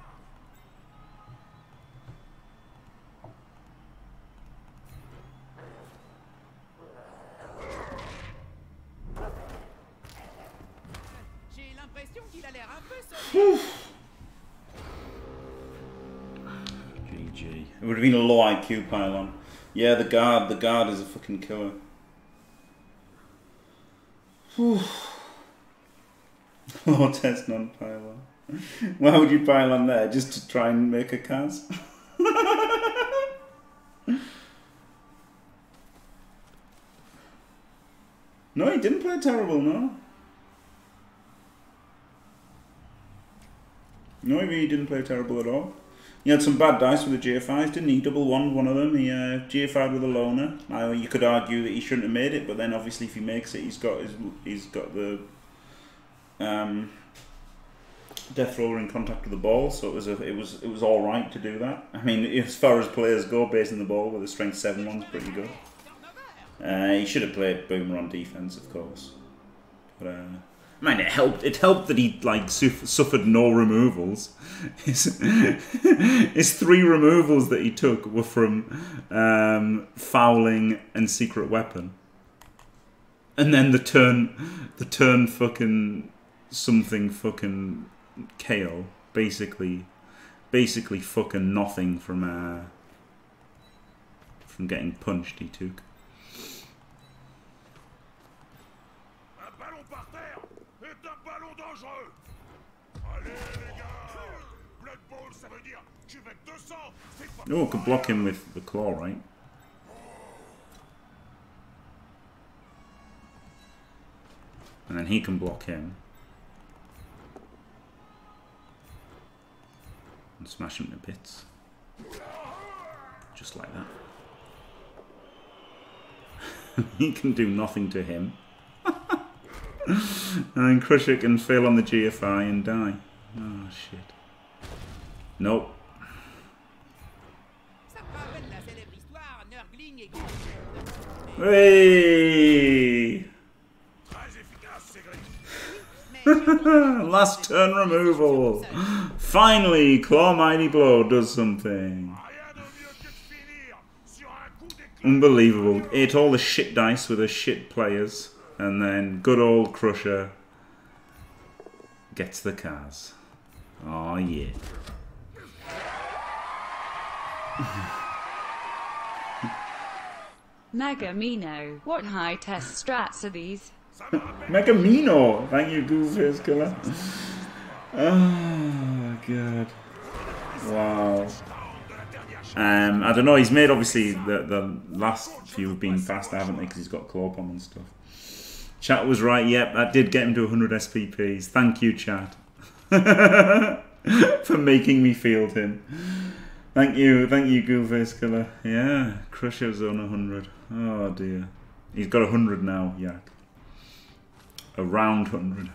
Yeah, the guard. The guard is a fucking killer. Whew. [LAUGHS] Low test non-pylon. [LAUGHS] Why would you pylon there? Just to try and make a cast? [LAUGHS] no, he didn't play terrible, no. No, he didn't play terrible at all. He had some bad dice with the GFIs, didn't he? Double one, one of them. He uh, GFI'd with a loner. Now you could argue that he shouldn't have made it, but then obviously if he makes it, he's got his, he's got the um, death roller in contact with the ball, so it was a, it was it was all right to do that. I mean, [LAUGHS] as far as players go, basing the ball with a strength seven one's pretty good. Uh, he should have played Boomer on defense, of course. But uh, I mean, it helped. It helped that he like suf- suffered no removals. [LAUGHS] His, his three removals that he took were from um, fouling and secret weapon, and then the turn, the turn fucking something fucking KO. Basically, basically fucking nothing from uh, from getting punched. He took. Tu veux 200 C'est pas Oh, could block him with the claw, right? And then he can block him. And smash him to bits. Just like that. [LAUGHS] he can do nothing to him. [LAUGHS] and then can fail on the GFI and die. Oh, shit. Nope. [LAUGHS] Last turn removal. Finally, Claw Mighty Blow does something. Unbelievable. Ate all the shit dice with the shit players. And then good old Crusher gets the cas. Oh yeah. [LAUGHS] Megamino, what high test strats are these? Megamino! Thank you, Goofus Killer. Oh, God. Wow. Um, I don't know, he's made obviously the, the last few have been faster, haven't they? Because he's got claw bomb and stuff. Chat was right, yep, that did get him to 100 SPPs. Thank you, chat. [LAUGHS] For making me field him. Thank you, thank you, Goofus Killer. Yeah, Crusher's on 100. Oh dear. He's got a 100 now, Yak. Around 100.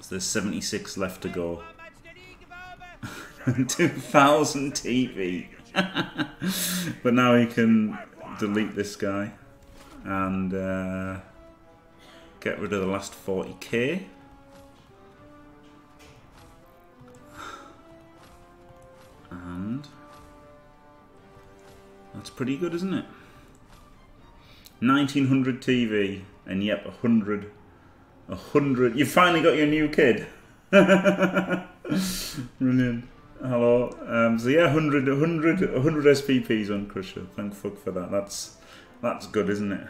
So there's 76 left to go. [LAUGHS] 2000 TV. [LAUGHS] but now he can delete this guy and uh, get rid of the last 40k. [SIGHS] And that's pretty good, isn't it? 1900 TV, and yep, 100. 100. You finally got your new kid. [LAUGHS] Brilliant. Hello. Um, so yeah, 100, 100, 100 SPPs on Crusher. Thank fuck for that. That's that's good, isn't it?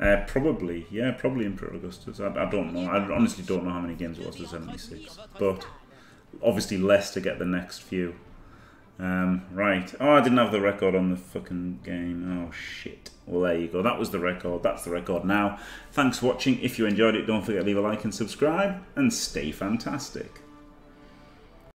Uh, probably, yeah, probably in Augustus. I, I don't know. I honestly don't know how many games it was to 76. But obviously less to get the next few. Um, right. Oh, I didn't have the record on the fucking game. Oh, shit. Well, there you go. That was the record. That's the record now. Thanks for watching. If you enjoyed it, don't forget to leave a like and subscribe. And stay fantastic.